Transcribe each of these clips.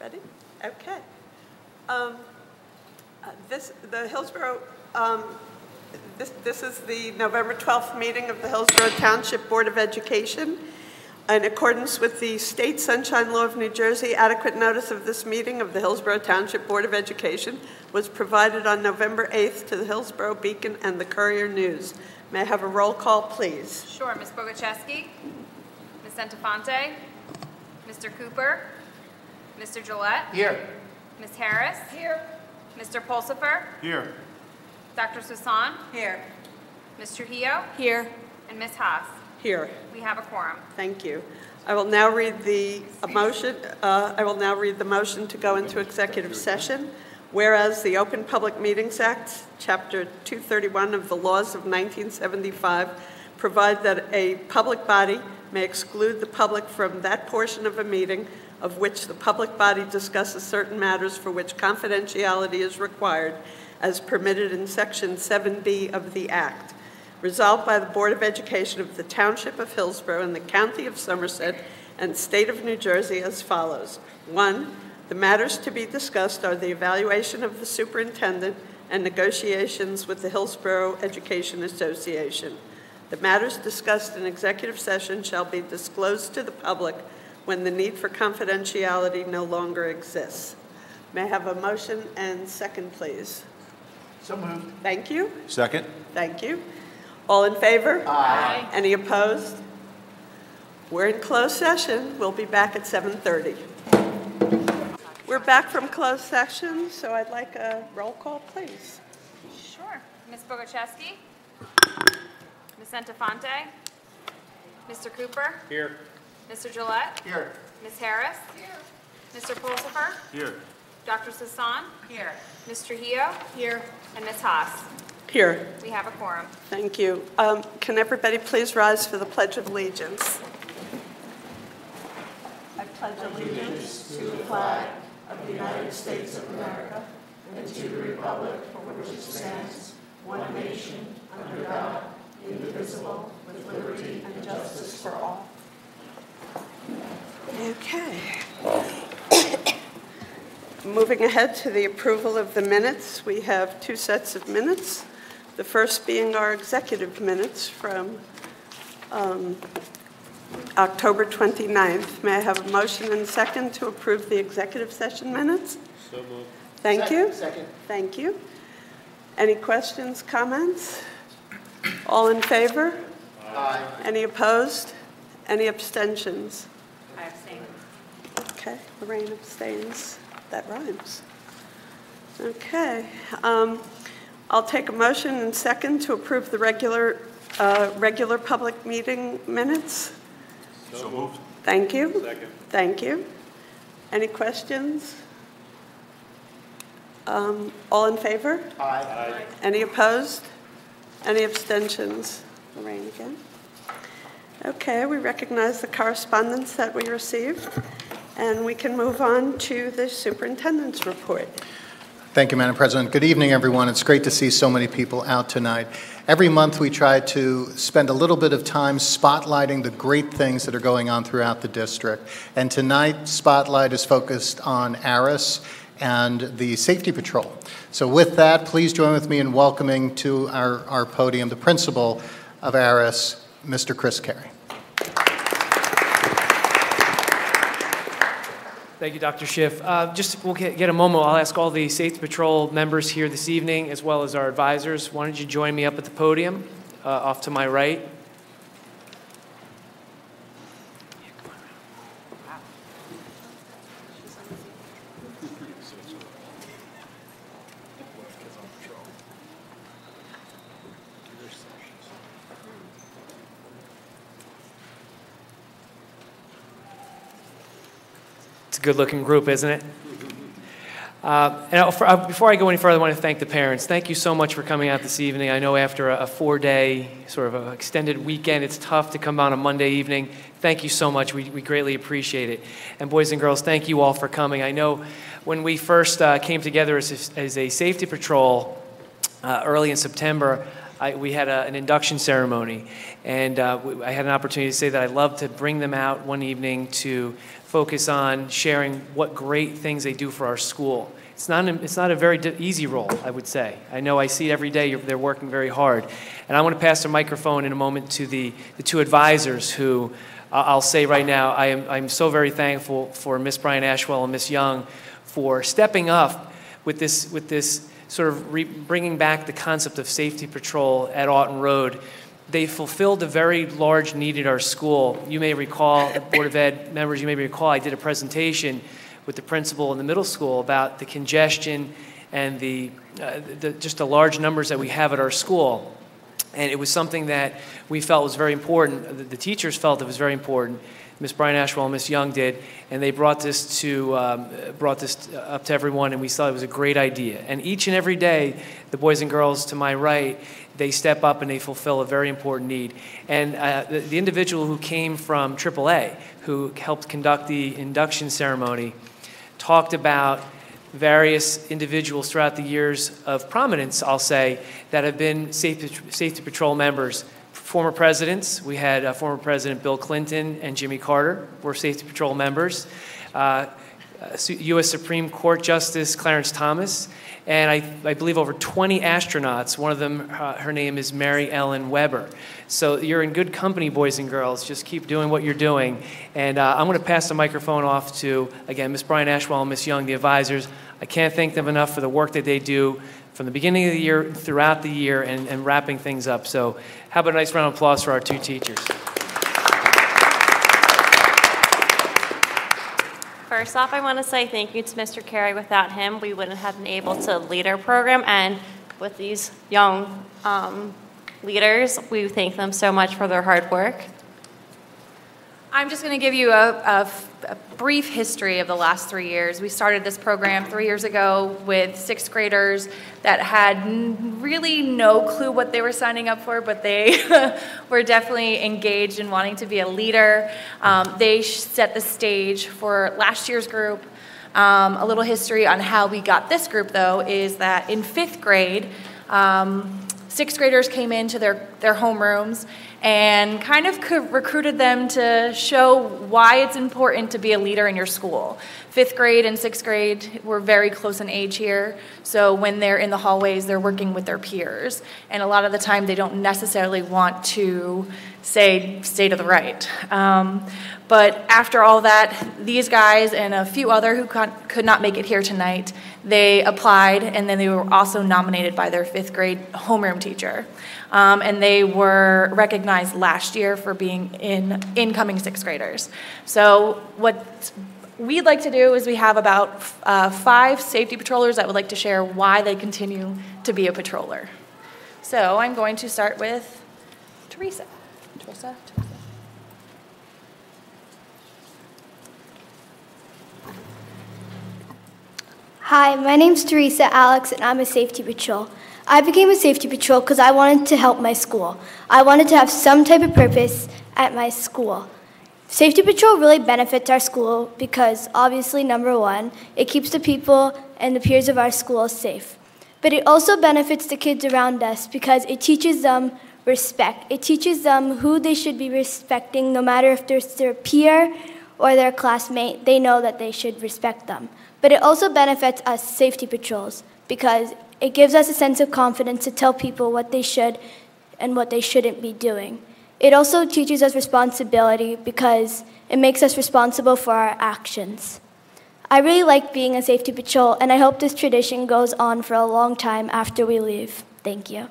Ready? Okay. Um, uh, This, the Hillsborough, um, this, this is the November 12th meeting of the Hillsborough Township Board of Education. In accordance with the State Sunshine Law of New Jersey, adequate notice of this meeting of the Hillsborough Township Board of Education was provided on November 8th to the Hillsborough Beacon and the Courier News. May I have a roll call, please? Sure, Ms. Bogocheski, Ms. Santafonte, Mr. Cooper, Mr. Gillette, Here. Ms. Harris. Here. Mr. Pulsifer, Here. Dr. Susan, Here. Ms. Trujillo, Here. and Ms. Haas. Here. We have a quorum. Thank you. I will now read the motion, uh, I will now read the motion to go into executive session. Whereas the Open Public Meetings Act, Chapter 231 of the laws of 1975, provide that a public body may exclude the public from that portion of a meeting of which the public body discusses certain matters for which confidentiality is required as permitted in Section 7B of the Act. Resolved by the Board of Education of the Township of Hillsborough and the County of Somerset and State of New Jersey as follows. One, the matters to be discussed are the evaluation of the superintendent and negotiations with the Hillsborough Education Association. The matters discussed in executive session shall be disclosed to the public when the need for confidentiality no longer exists. May I have a motion and second, please? So moved. Thank you. Second? Thank you. All in favor? Aye. Any opposed? We're in closed session. We'll be back at 7:30. We're back from closed session, so I'd like a roll call, please. Sure. Ms. Bogocheski, Ms. Santafonte, Mr. Cooper, Here. Mr. Gillette, Here. Ms. Harris. Here. Mr. Pulsifer, Here. Dr. Susan. Here. Ms. Trujillo. Here. And Ms. Haas. Here, We have a quorum. thank you. Um, Can everybody please rise for the Pledge of Allegiance? I pledge allegiance to the flag of the United States of America and to the republic for which it stands, one nation, under God, indivisible, with liberty and justice for all. Okay. Moving ahead to the approval of the minutes, we have two sets of minutes. The first being our executive minutes from um, October 29th. May I have a motion and second to approve the executive session minutes? So moved. Thank you. Second. Thank you. Any questions, comments? All in favor? Aye. Any opposed? Any abstentions? I abstain. Okay, Lorraine abstains. That rhymes. Okay. um, I'll take a motion and second to approve the regular, uh, regular public meeting minutes. So moved. Thank you. Second. Thank you. Any questions? Um, All in favor? Aye. Any opposed? Any abstentions? Lorraine again. Okay, we recognize the correspondence that we received, and we can move on to the superintendent's report. Thank you, Madam President. Good evening, everyone. It's great to see so many people out tonight. Every month, we try to spend a little bit of time spotlighting the great things that are going on throughout the district. And tonight, Spotlight is focused on ARIS and the Safety Patrol. So with that, please join with me in welcoming to our, our podium the principal of ARIS, Mr. Chris Carey. Thank you, Dr. Schiff. Uh, Just, we'll get get a moment, I'll ask all the Safety Patrol members here this evening, as well as our advisors, why don't you join me up at the podium, uh, off to my right? It's a good-looking group, isn't it? Uh, and for- uh, before I go any further, I want to thank the parents. Thank you so much for coming out this evening. I know after a, a four-day, sort of extended weekend, it's tough to come on a Monday evening. Thank you so much. We, we greatly appreciate it. And boys and girls, thank you all for coming. I know when we first uh, came together as a, as a safety patrol uh, early in September, I, we had a, an induction ceremony, and uh, we- I had an opportunity to say that I'd love to bring them out one evening to focus on sharing what great things they do for our school. It's not, an- it's not a very easy role, I would say. I know I see it every day, they're working very hard. And I want to pass the microphone in a moment to the, the two advisors who, I- I'll say right now, I am, I'm so very thankful for Miss Brian Ashwell and Miss Young for stepping up with this, with this sort of bringing back the concept of safety patrol at Auten Road. They fulfilled a very large need at our school. You may recall, Board of Ed members, you may recall, I did a presentation with the principal in the middle school about the congestion and the, uh, the just the large numbers that we have at our school. And it was something that we felt was very important. The, the teachers felt it was very important. Miss Brian Ashwell and Miss Young did, and they brought this to um, brought this up to everyone, and we thought it was a great idea. And each and every day, the boys and girls to my right, they step up and they fulfill a very important need. And uh, the, the individual who came from AAA, who helped conduct the induction ceremony, talked about various individuals throughout the years of prominence, I'll say, that have been safety, safety patrol members. Former presidents, we had uh, former President Bill Clinton and Jimmy Carter were safety patrol members. Uh, uh, U.S. Supreme Court Justice Clarence Thomas, and I, I believe over 20 astronauts. One of them, uh, her name is Mary Ellen Weber. So you're in good company, boys and girls. Just keep doing what you're doing. And uh, I'm going to pass the microphone off to, again, Miss Brian Ashwell and Miss Young, the advisors. I can't thank them enough for the work that they do from the beginning of the year throughout the year and, and wrapping things up. So, how about a nice round of applause for our two teachers? First off, I want to say thank you to Mr. Carey. Without him, we wouldn't have been able to lead our program. And with these young um, leaders, we thank them so much for their hard work. I'm just going to give you a, a- a brief history of the last three years. We started this program three years ago with sixth graders that had really no clue what they were signing up for, but they were definitely engaged in wanting to be a leader. Um, they set the stage for last year's group. Um, a little history on how we got this group, though, is that in fifth grade, um, sixth graders came into their, their homerooms and kind of recruited them to show why it's important to be a leader in your school. Fifth grade and sixth grade were very close in age here, so when they're in the hallways, they're working with their peers. And a lot of the time, they don't necessarily want to say, stay to the right. Um, but after all that, these guys and a few other who could not make it here tonight, they applied and then they were also nominated by their fifth grade homeroom teacher. Um, and they were recognized last year for being in incoming sixth graders. So what we'd like to do is we have about uh, five safety patrollers that would like to share why they continue to be a patroller. So I'm going to start with Teresa. Teresa? Teresa? Hi, my name's Teresa Alex, and I'm a safety patrol. I became a safety patrol because I wanted to help my school. I wanted to have some type of purpose at my school. Safety patrol really benefits our school because, obviously, number one, it keeps the people and the peers of our school safe. But it also benefits the kids around us because it teaches them respect. It teaches them who they should be respecting, no matter if they're their peer or their classmate, they know that they should respect them. But it also benefits us safety patrols because it gives us a sense of confidence to tell people what they should and what they shouldn't be doing. It also teaches us responsibility because it makes us responsible for our actions. I really like being a safety patrol, and I hope this tradition goes on for a long time after we leave. Thank you.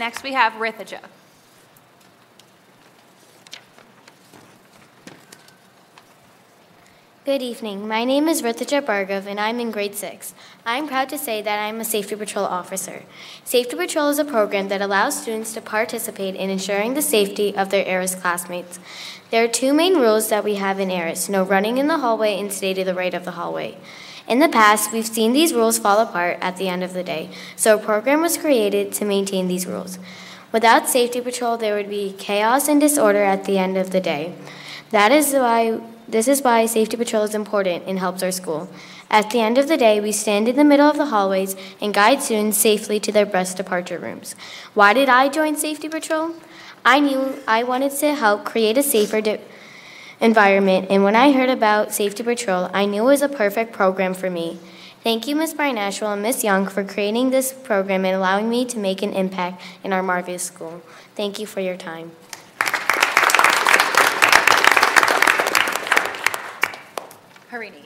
Next, we have Rithaja. Good evening. My name is Ritija Bhargav, and I'm in grade six. I'm proud to say that I'm a Safety Patrol officer. Safety Patrol is a program that allows students to participate in ensuring the safety of their ARIS classmates. There are two main rules that we have in ARIS no running in the hallway and stay to the right of the hallway. In the past, we've seen these rules fall apart at the end of the day, so a program was created to maintain these rules. Without Safety Patrol, there would be chaos and disorder at the end of the day. That is why this is why Safety Patrol is important and helps our school. At the end of the day, we stand in the middle of the hallways and guide students safely to their bus departure rooms. Why did I join Safety Patrol? I knew I wanted to help create a safer environment, and when I heard about Safety Patrol, I knew it was a perfect program for me. Thank you, Ms. Brian Ashwell and Ms. Young, for creating this program and allowing me to make an impact in our marvelous school. Thank you for your time. Harini.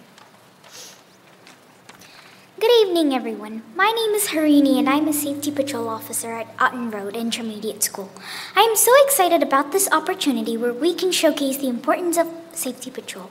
Good evening, everyone. My name is Harini, and I'm a safety patrol officer at Auten Road Intermediate School. I am so excited about this opportunity where we can showcase the importance of safety patrol.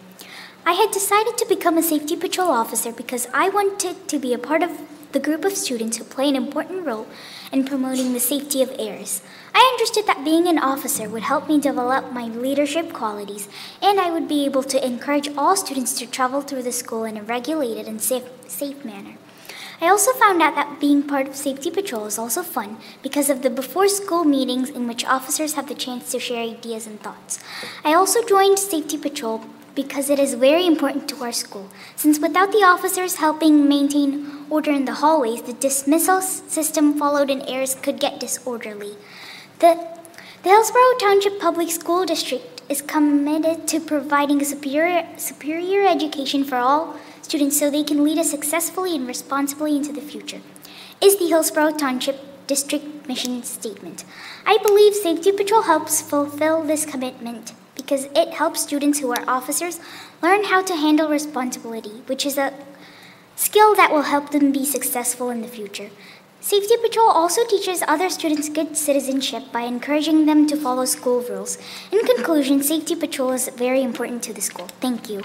I had decided to become a safety patrol officer because I wanted to be a part of the group of students who play an important role in promoting the safety of ARIS. I understood that being an officer would help me develop my leadership qualities, and I would be able to encourage all students to travel through the school in a regulated and safe, safe manner. I also found out that being part of Safety Patrol is also fun because of the before school meetings in which officers have the chance to share ideas and thoughts. I also joined Safety Patrol because it is very important to our school, since without the officers helping maintain order in the hallways, the dismissal system followed in ARIS could get disorderly. The, the Hillsborough Township Public School District is committed to providing a superior, superior education for all students so they can lead us successfully and responsibly into the future, is the Hillsborough Township District mission statement. I believe Safety Patrol helps fulfill this commitment because it helps students who are officers learn how to handle responsibility, which is a skill that will help them be successful in the future. Safety Patrol also teaches other students good citizenship by encouraging them to follow school rules. In conclusion, Safety Patrol is very important to the school. Thank you.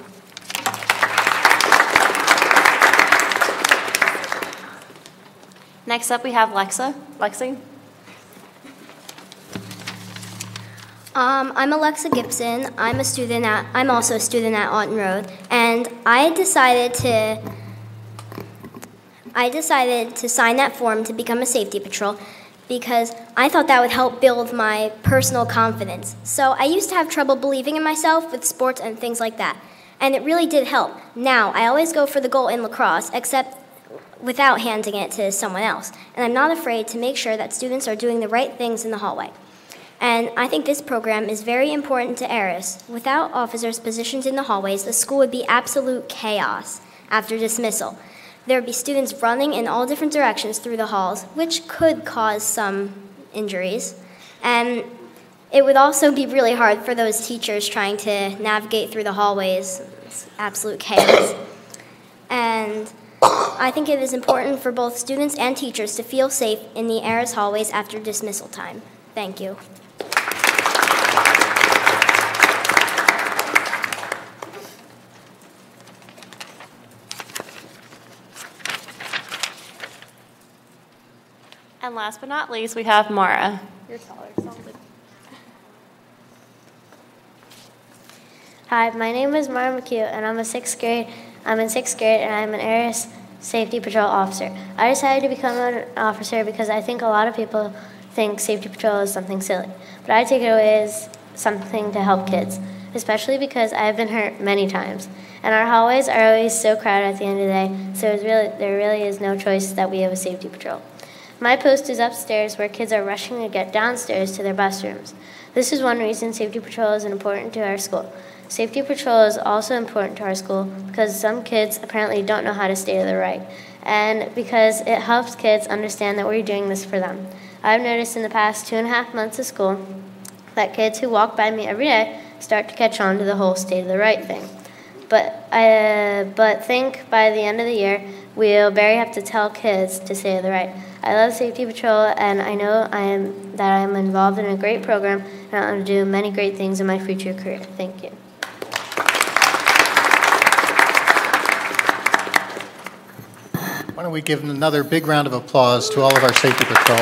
Next up, we have Lexa. Lexi? Um, I'm Alexa Gibson. I'm a student at. I'm also a student at Auten Road, and I decided to. I decided to sign that form to become a safety patrol because I thought that would help build my personal confidence. So I used to have trouble believing in myself with sports and things like that, and it really did help. Now I always go for the goal in lacrosse, except without handing it to someone else, and I'm not afraid to make sure that students are doing the right things in the hallway. And I think this program is very important to ARIS. Without officers positioned in the hallways, the school would be absolute chaos after dismissal. There would be students running in all different directions through the halls, which could cause some injuries. And it would also be really hard for those teachers trying to navigate through the hallways. It's absolute chaos. And I think it is important for both students and teachers to feel safe in the ARIS hallways after dismissal time. Thank you. And last but not least, we have Mara. You're taller. Hi, my name is Mara McHugh, and I'm a sixth grade. I'm in sixth grade, and I'm an Aris Safety Patrol officer. I decided to become an officer because I think a lot of people think safety patrol is something silly, but I take it away as something to help kids, especially because I have been hurt many times, and our hallways are always so crowded at the end of the day. So it's really there really is no choice that we have a safety patrol. My post is upstairs where kids are rushing to get downstairs to their bus rooms. This is one reason safety patrol is important to our school. Safety patrol is also important to our school because some kids apparently don't know how to stay to the right, and because it helps kids understand that we're doing this for them. I've noticed in the past two and a half months of school that kids who walk by me every day start to catch on to the whole stay to the right thing. But I, but think by the end of the year, we'll barely have to tell kids to stay to the right. I love Safety Patrol, and I know I am that I am involved in a great program, and I'm going to do many great things in my future career. Thank you. Why don't we give another big round of applause to all of our Safety Patrol.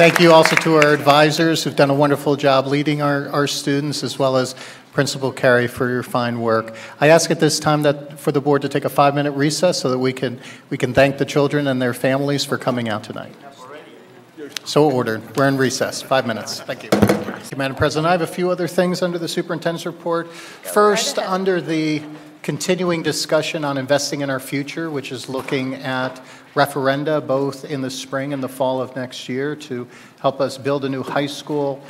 Thank you also to our advisors who've done a wonderful job leading our, our students, as well as Principal Carey for your fine work. I ask at this time that for the board to take a five-minute recess so that we can, we can thank the children and their families for coming out tonight. So ordered. We're in recess. Five minutes. Thank you. Thank you, Madam President. I have a few other things under the superintendent's report. First, under the continuing discussion on investing in our future, which is looking at referenda both in the spring and the fall of next year to help us build a new high school,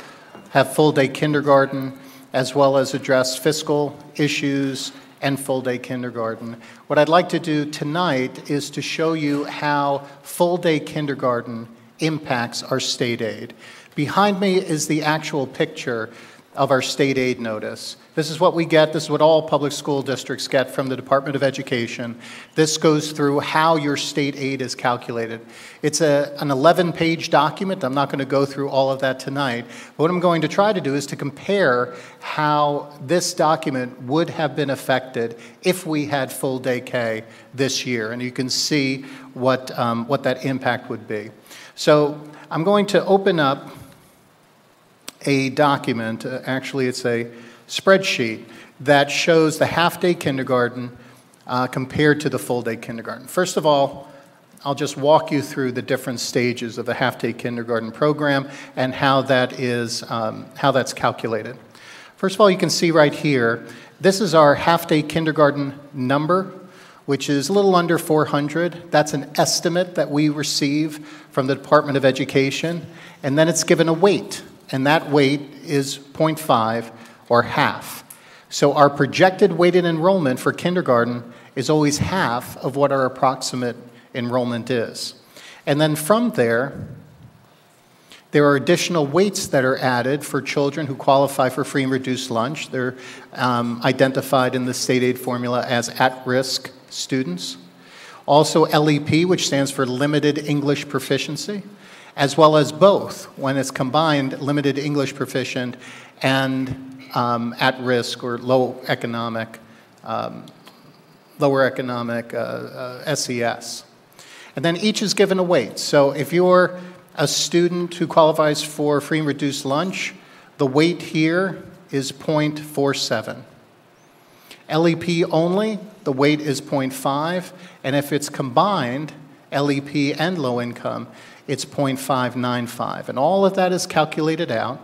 have full-day kindergarten, as well as address fiscal issues and full-day kindergarten. What I'd like to do tonight is to show you how full-day kindergarten impacts our state aid. Behind me is the actual picture of our state aid notice. This is what we get. This is what all public school districts get from the Department of Education. This goes through how your state aid is calculated. It's a, an 11 page document. I'm not going to go through all of that tonight. What I'm going to try to do is to compare how this document would have been affected if we had full day K this year. And you can see what, um, what that impact would be. So I'm going to open up a document. Uh, actually, it's a spreadsheet that shows the half-day kindergarten uh, compared to the full-day kindergarten. First of all, I'll just walk you through the different stages of the half-day kindergarten program and how that is um, how that's calculated. First of all, you can see right here, this is our half-day kindergarten number, which is a little under 400. That's an estimate that we receive from the Department of Education, and then it's given a weight and that weight is 0.5 or half. So our projected weighted enrollment for kindergarten is always half of what our approximate enrollment is. And then from there, there are additional weights that are added for children who qualify for free and reduced lunch. They're um, identified in the state aid formula as at risk students. Also, LEP, which stands for Limited English Proficiency as well as both when it's combined limited English proficient and um, at risk or low economic, um, lower economic uh, uh, SES. And then each is given a weight. So if you're a student who qualifies for free and reduced lunch, the weight here is 0.47. LEP only, the weight is 0.5, and if it's combined, LEP and low income, it's 0.595. And all of that is calculated out.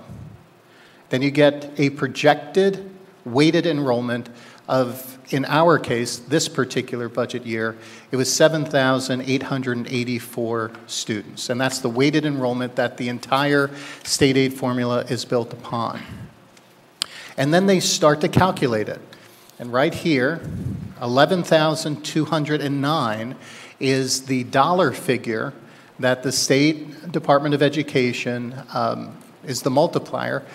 Then you get a projected weighted enrollment of, in our case, this particular budget year, it was 7,884 students. And that's the weighted enrollment that the entire state aid formula is built upon. And then they start to calculate it. And right here, 11,209 is the dollar figure that the State Department of Education um, is the multiplier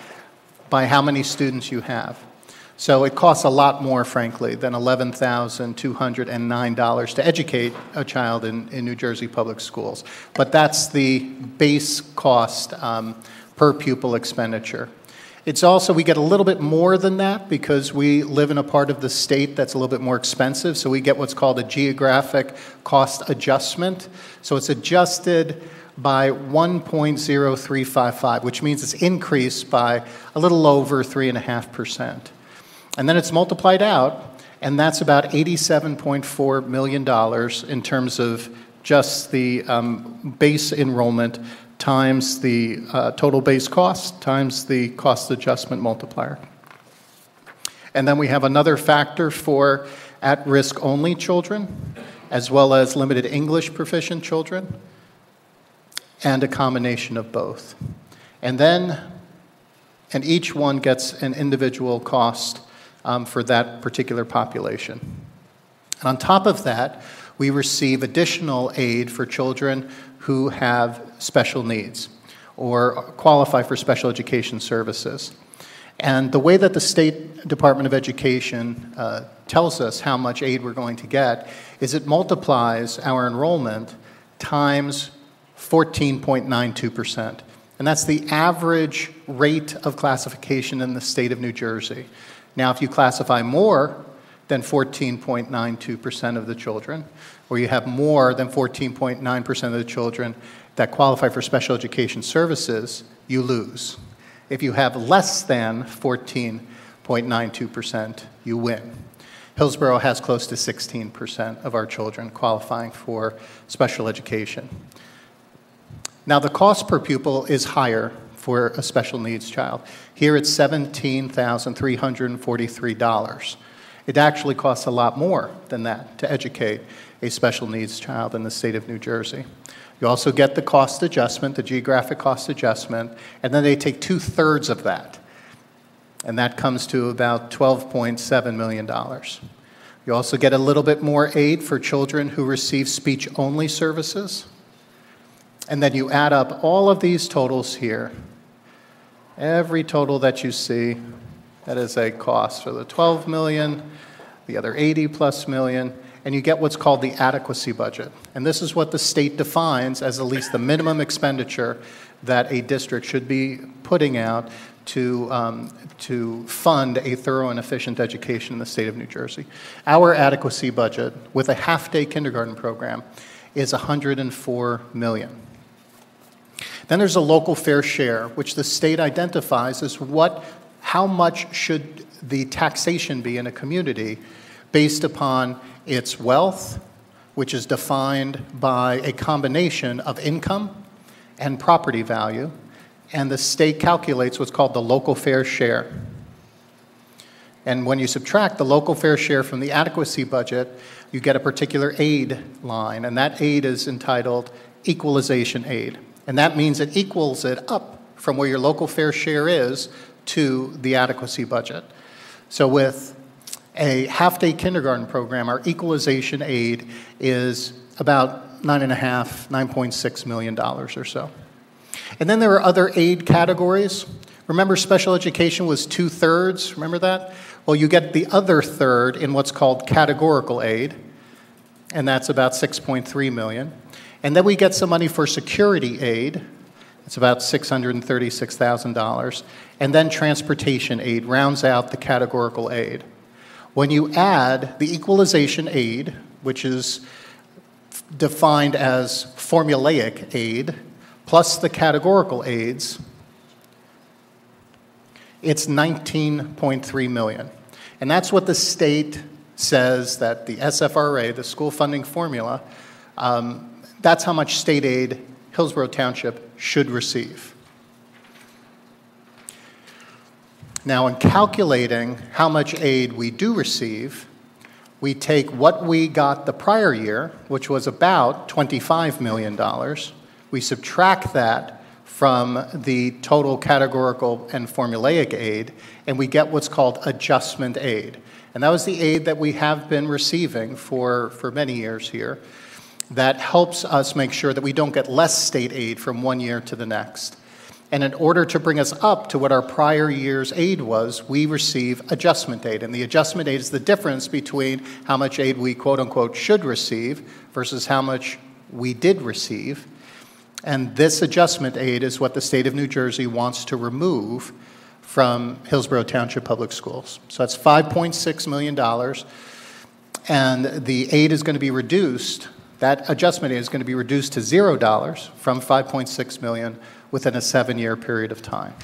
by how many students you have. So it costs a lot more, frankly, than $11,209 to educate a child in, in New Jersey public schools. But that's the base cost um, per pupil expenditure. It's also, we get a little bit more than that because we live in a part of the state that's a little bit more expensive. So we get what's called a geographic cost adjustment. So it's adjusted by 1.0355, which means it's increased by a little over 3.5%. And then it's multiplied out, and that's about $87.4 million in terms of just the um, base enrollment times the uh, total base cost times the cost adjustment multiplier. And then we have another factor for at risk only children, as well as limited English proficient children, and a combination of both. And then, and each one gets an individual cost um, for that particular population. And on top of that, we receive additional aid for children who have special needs or qualify for special education services. And the way that the State Department of Education uh, tells us how much aid we're going to get is it multiplies our enrollment times 14.92%. And that's the average rate of classification in the state of New Jersey. Now, if you classify more than 14.92% of the children, or you have more than 14.9% of the children that qualify for special education services, you lose. If you have less than 14.92%, you win. Hillsborough has close to 16% of our children qualifying for special education. Now, the cost per pupil is higher for a special needs child. Here it's $17,343. It actually costs a lot more than that to educate a special needs child in the state of New Jersey. You also get the cost adjustment, the geographic cost adjustment, and then they take two thirds of that. And that comes to about $12.7 million. You also get a little bit more aid for children who receive speech only services. And then you add up all of these totals here. Every total that you see, that is a cost. for the 12 million, the other 80 plus million, and you get what's called the adequacy budget. And this is what the state defines as at least the minimum expenditure that a district should be putting out to, um, to fund a thorough and efficient education in the state of New Jersey. Our adequacy budget with a half-day kindergarten program is 104 million. Then there's a local fair share, which the state identifies as what, how much should the taxation be in a community based upon its wealth, which is defined by a combination of income and property value, and the state calculates what's called the local fair share. And when you subtract the local fair share from the adequacy budget, you get a particular aid line, and that aid is entitled equalization aid. And that means it equals it up from where your local fair share is to the adequacy budget. So with a half-day kindergarten program, our equalization aid is about nine and a half, $9.6 million or so. And then there are other aid categories. Remember, special education was two thirds. Remember that? Well, you get the other third in what's called categorical aid, and that's about 6.3 million. And then we get some money for security aid. It's about $636,000. And then transportation aid rounds out the categorical aid. When you add the equalization aid, which is defined as formulaic aid, plus the categorical aids, it's 19.3 million. And that's what the state says that the SFRA, the school funding formula, um, that's how much state aid Hillsborough Township should receive. Now, in calculating how much aid we do receive, we take what we got the prior year, which was about $25 million. We subtract that from the total categorical and formulaic aid, and we get what's called adjustment aid. And that was the aid that we have been receiving for, for many years here that helps us make sure that we don't get less state aid from one year to the next. And in order to bring us up to what our prior year's aid was, we receive adjustment aid. And the adjustment aid is the difference between how much aid we quote unquote should receive versus how much we did receive. And this adjustment aid is what the state of New Jersey wants to remove from Hillsborough Township Public Schools. So that's $5.6 million. And the aid is going to be reduced, that adjustment aid is going to be reduced to $0 from 5.6 million within a seven year period of time.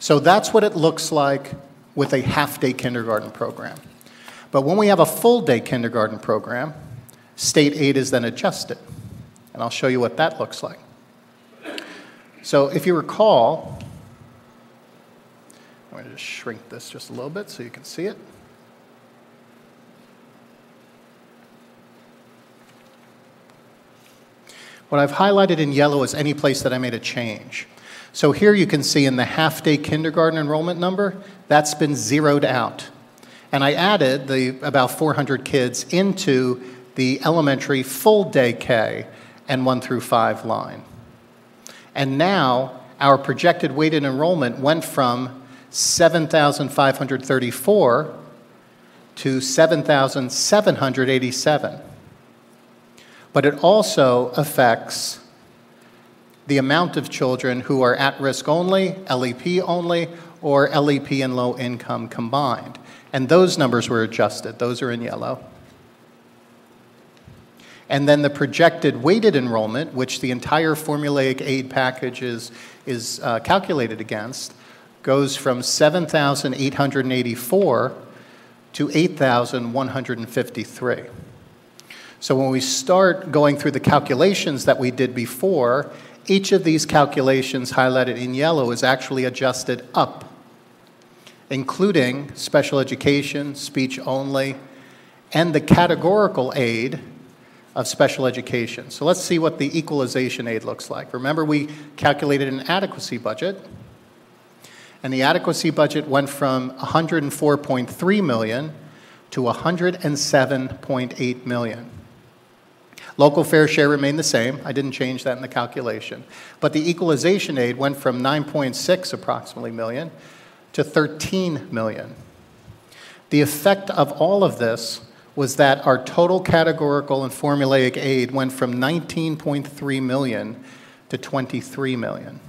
So that's what it looks like with a half day kindergarten program. But when we have a full day kindergarten program, state aid is then adjusted. And I'll show you what that looks like. So if you recall, I'm going to just shrink this just a little bit so you can see it. What I've highlighted in yellow is any place that I made a change. So here you can see in the half-day kindergarten enrollment number, that's been zeroed out. And I added the about 400 kids into the elementary full-day K and 1 through 5 line. And now our projected weighted enrollment went from 7,534 to 7,787 but it also affects the amount of children who are at risk only, LEP only, or LEP and low income combined. And those numbers were adjusted, those are in yellow. And then the projected weighted enrollment, which the entire formulaic aid package is, is uh, calculated against, goes from 7,884 to 8,153. So when we start going through the calculations that we did before Each of these calculations highlighted in yellow is actually adjusted up, including special education, speech only, and the categorical aid of special education. So let's see what the equalization aid looks like. Remember, we calculated an adequacy budget, and the adequacy budget went from 104.3 million to 107.8 million. Local fair share remained the same. I didn't change that in the calculation. But the equalization aid went from 9.6 approximately million to 13 million. The effect of all of this was that our total categorical and formulaic aid went from 19.3 million to 23 million.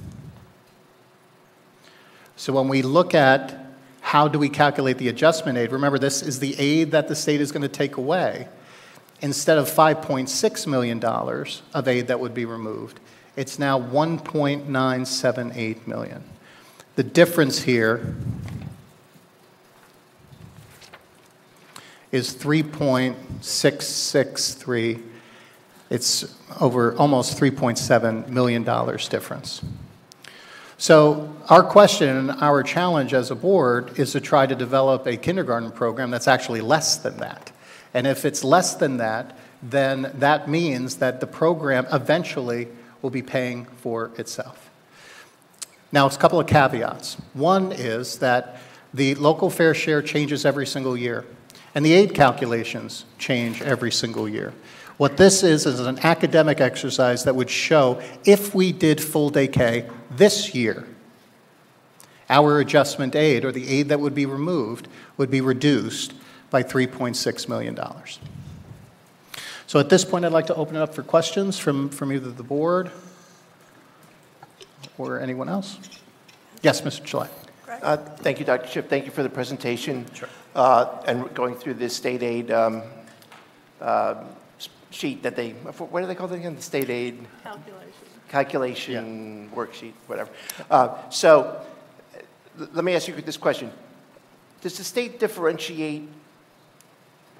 So when we look at how do we calculate the adjustment aid, remember this is the aid that the state is going to take away. Instead of $5.6 million of aid that would be removed, it's now 1.978 million. The difference here is 3.663. It's over almost $3.7 million difference. So our question and our challenge as a board is to try to develop a kindergarten program that's actually less than that. And if it's less than that, then that means that the program eventually will be paying for itself. Now, it's a couple of caveats. One is that the local fair share changes every single year. And the aid calculations change every single year. What this is is an academic exercise that would show if we did full day K this year, our adjustment aid, or the aid that would be removed, would be reduced by $3.6 million. So at this point, I'd like to open it up for questions from, from either the board or anyone else. Yes, Mr. Gillette. Uh, Thank you, Dr. Schiff. Thank you for the presentation. Sure. And going through this state aid um, uh, sheet that they, what do they call it again? The state aid? Calculation. Calculation worksheet, whatever. Uh, So l- let me ask you this question. Does the state differentiate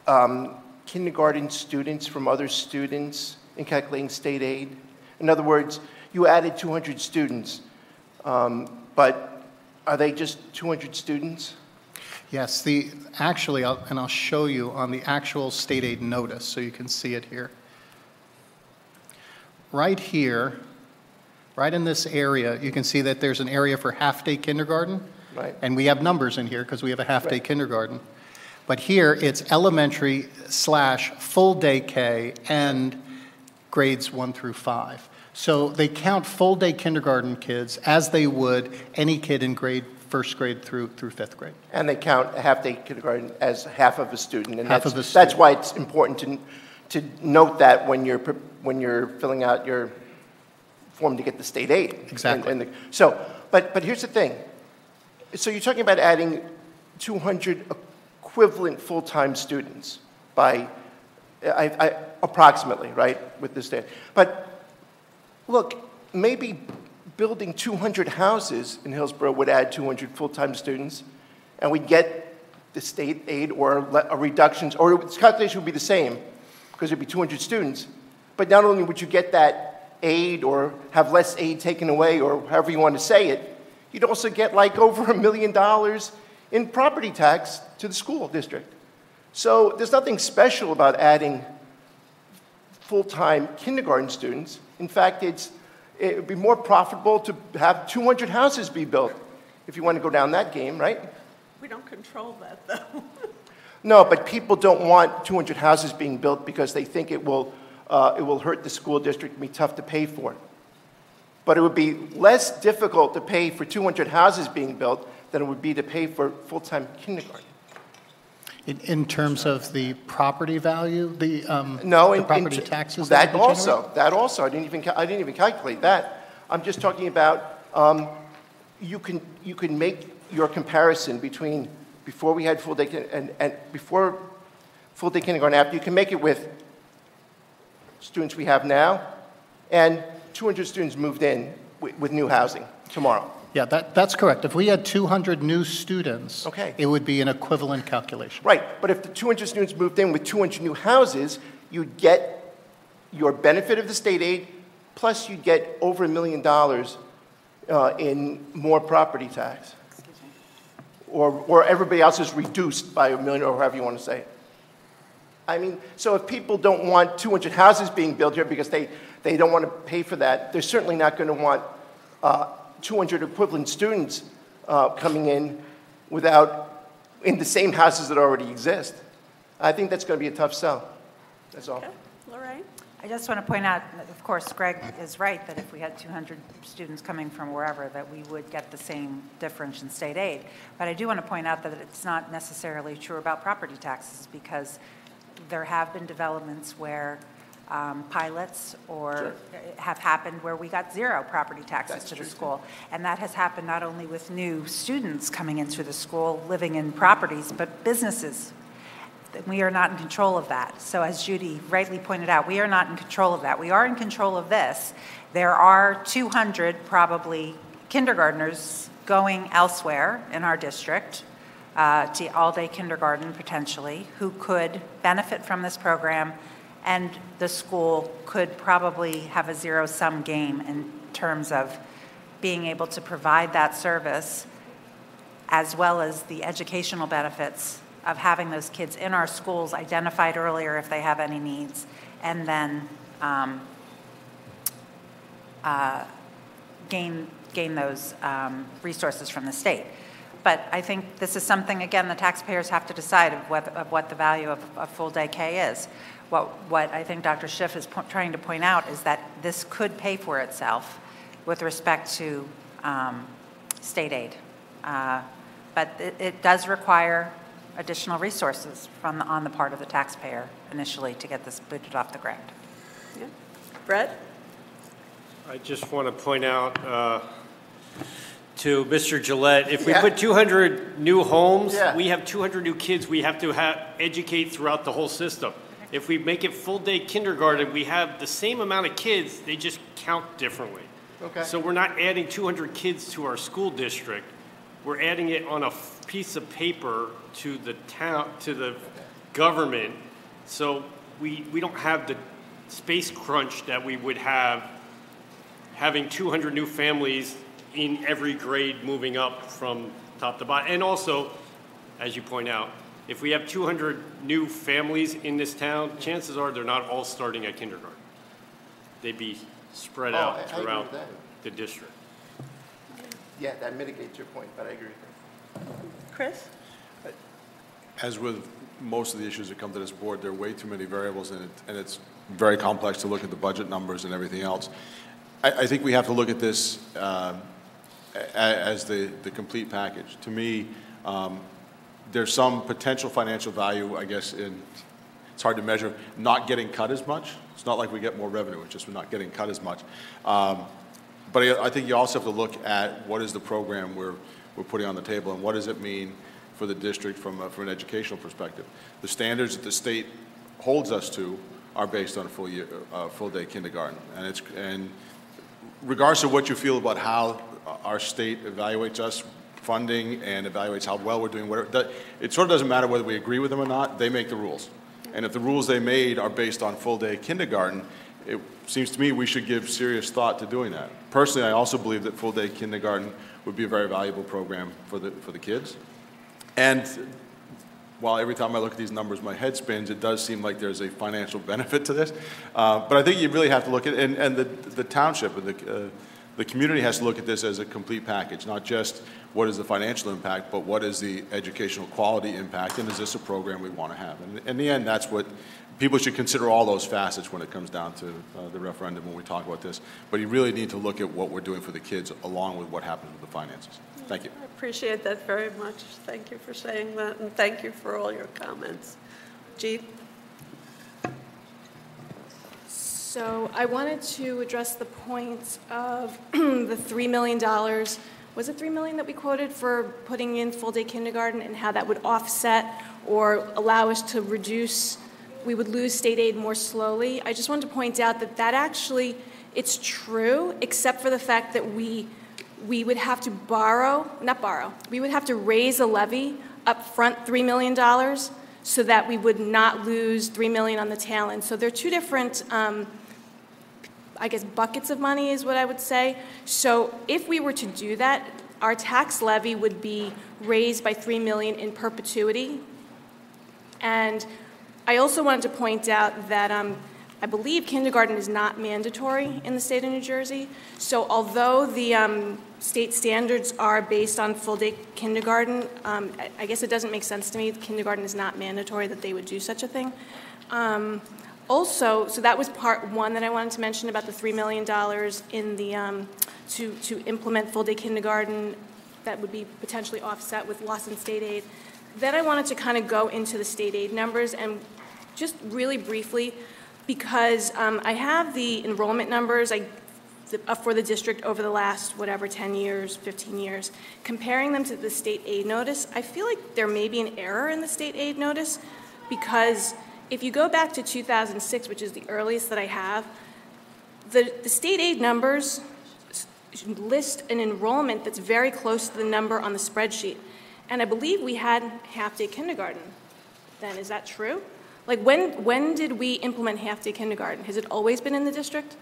um, kindergarten students from other students in calculating state aid? In other words, you added 200 students, um, but are they just 200 students? Yes, the, actually, I'll- and I'll show you on the actual state aid notice, so you can see it here. Right here, right in this area, you can see that there's an area for half-day kindergarten. Right. And we have numbers in here because we have a half-day Right. kindergarten. But here, it's elementary slash full-day K and grades one through five. So they count full-day kindergarten kids as they would any kid in grade, first grade through, through fifth grade. And they count half-day kindergarten as half of a student. and Half that's- of a student. That's why it's important to, to note that when you're, when you're filling out your form to get the state aid. Exactly. And- and the- So, but, but here's the thing. So you're talking about adding 200 equivalent full-time students by, I, I, approximately, right, with this state. But look, maybe building 200 houses in Hillsborough would add 200 full-time students, and we'd get the state aid or a reductions, or the calculation would be the same, because it'd be 200 students. But not only would you get that aid or have less aid taken away, or however you want to say it, you'd also get like over a million dollars in property tax to the school district. So there's nothing special about adding full-time kindergarten students. In fact, it's, it would be more profitable to have 200 houses be built, if you want to go down that game, right? We don't control that, though. No, but people don't want 200 houses being built because they think it will, uh, it will hurt the school district and be tough to pay for. But it would be less difficult to pay for 200 houses being built than it would be to pay for full-time kindergarten. In, in terms of the property value, the, um, No, the in- in property tr- taxes? That generate? also, that also, I didn't even, I didn't even calculate that. I'm just talking about, um, you can, you can make your comparison between before we had full day, and, and before full day kindergarten, after, you can make it with students we have now, and 200 students moved in with, with new housing tomorrow. Yeah, that, that's correct. If we had 200 new students, Okay. it would be an equivalent calculation. Right, but if the 200 students moved in with 200 new houses, you'd get your benefit of the state aid plus you'd get over a million dollars uh, in more property tax. Or, or everybody else is reduced by a million, or however you want to say it. I mean, so if people don't want 200 houses being built here because they, they don't want to pay for that, they're certainly not going to want uh, 200 equivalent students uh, coming in without, in the same houses that already exist. I think that's going to be a tough sell. That's all. Okay, Lorraine? I just want to point out, of course, Greg is right, that if we had 200 students coming from wherever, that we would get the same difference in state aid. But I do want to point out that it's not necessarily true about property taxes, because there have been developments where um, pilots or have happened where we got zero property taxes That's to the true, too. school. And that has happened not only with new students coming into the school, living in properties, but businesses we are not in control of that. So as Judy rightly pointed out, we are not in control of that. We are in control of this. There are 200 probably kindergartners going elsewhere in our district uh, to all-day kindergarten potentially, who could benefit from this program, and the school could probably have a zero-sum game in terms of being able to provide that service as well as the educational benefits of having those kids in our schools identified earlier if they have any needs, and then um, uh, gain, gain those um, resources from the state. But I think this is something, again, the taxpayers have to decide of what, of what the value of, of full-day K is. What, what I think Dr. Schiff is po- trying to point out is that this could pay for itself with respect to um, state aid. Uh, But it, it does require additional resources from, the- on the part of the taxpayer initially to get this booted off the ground. Yeah. Brett? I just want to point out uh, to Mr. Gillette, if we put 200 new homes, Yeah. we have 200 new kids we have to ha- educate throughout the whole system. If we make it full-day kindergarten, we have the same amount of kids, they just count differently. Okay. So we're not adding 200 kids to our school district. We're adding it on a piece of paper to the town, to the government. So we, we don't have the space crunch that we would have having 200 new families in every grade moving up from top to bottom. And also, as you point out, if we have 200 new families in this town, chances are they're not all starting at kindergarten. They'd be spread Oh, I- I out agree throughout with that. the district. Yeah, that mitigates your point, but I agree. Chris? As with most of the issues that come to this board, there are way too many variables in it, and it's very complex to look at the budget numbers and everything else. I, I think we have to look at this um, a- as the, the complete package. To me, um, there's some potential financial value, I guess, in, it's hard to measure, not getting cut as much. It's not like we get more revenue, it's just we're not getting cut as much. Um, But I, I think you also have to look at what is the program we're, we're putting on the table, and what does it mean for the district from, a- from an educational perspective. The standards that the state holds us to are based on a full year, uh, full-day kindergarten. And it's, and regardless of what you feel about how our state evaluates us, funding, and evaluates how well we're doing, whatever, it sort of doesn't matter whether we agree with them or not, they make the rules. And if the rules they made are based on full-day kindergarten, it seems to me we should give serious thought to doing that. Personally, I also believe that full-day kindergarten would be a very valuable program for the, for the kids. And while every time I look at these numbers, my head spins, it does seem like there's a financial benefit to this. Uh, but I think you really have to look at, and, and the, the township and the, uh, the community has to look at this as a complete package, not just what is the financial impact, but what is the educational quality impact, and is this a program we want to have? And in the end, that's what, people should consider all those facets when it comes down to uh, the referendum when we talk about this. But you really need to look at what we're doing for the kids along with what happens with the finances. Thank you. I appreciate that very much. Thank you for saying that, and thank you for all your comments. Jean? So I wanted to address the point of the $3 million, was it 3 million that we quoted for putting in full-day kindergarten and how that would offset or allow us to reduce, we would lose state aid more slowly? I just wanted to point out that that actually, it's true, except for the fact that we, we would have to borrow, not borrow, we would have to raise a levy up front $3 million so that we would not lose 3 million on the tail end. So they're two different um, I guess, buckets of money is what I would say. So if we were to do that, our tax levy would be raised by 3 million in perpetuity. And I also wanted to point out that um, I believe kindergarten is not mandatory in the state of New Jersey. So although the um, state standards are based on full-day kindergarten, um, I, I guess it doesn't make sense to me. Kindergarten is not mandatory that they would do such a thing. Also, so that was part one that I wanted to mention about the $3 million in the, um, to, to implement full-day kindergarten that would be potentially offset with loss in state aid. Then I wanted to kind of go into the state aid numbers and just really briefly, because um, I have the enrollment numbers I, the, uh, for the district over the last, whatever, 10 years, 15 years. Comparing them to the state aid notice, I feel like there may be an error in the state aid notice because if you go back to 2006, which is the earliest that I have, the, the state aid numbers list an enrollment that's very close to the number on the spreadsheet. And I believe we had half-day kindergarten then. Is that true? Like, when, when did we implement half-day kindergarten? Has it always been in the district?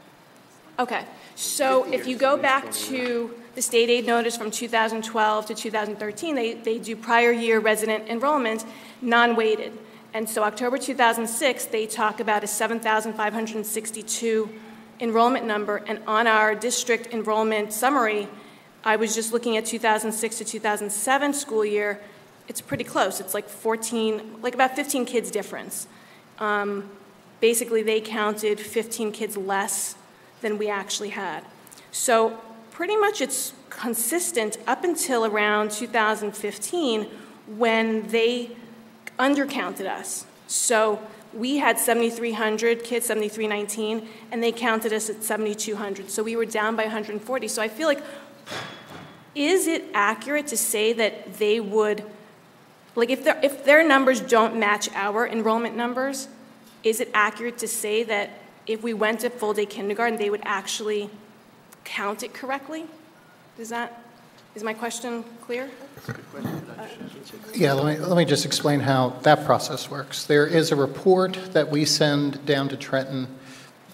Okay. So if you go back to the state aid notice from 2012 to 2013, they, they do prior year resident enrollment non-weighted. And so October 2006, they talk about a 7,562 enrollment number. And on our district enrollment summary, I was just looking at 2006 to 2007 school year. It's pretty close. It's like 14, like about 15 kids difference. Um, basically, they counted 15 kids less than we actually had. So pretty much it's consistent up until around 2015 when they undercounted us. So we had 7,300 kids, 7,319, and they counted us at 7,200. So we were down by 140. So I feel like, is it accurate to say that they would, like if, if their numbers don't match our enrollment numbers, is it accurate to say that if we went to full day kindergarten, they would actually count it correctly? Does that, is my question clear? Yeah, let me, let me just explain how that process works. There is a report that we send down to Trenton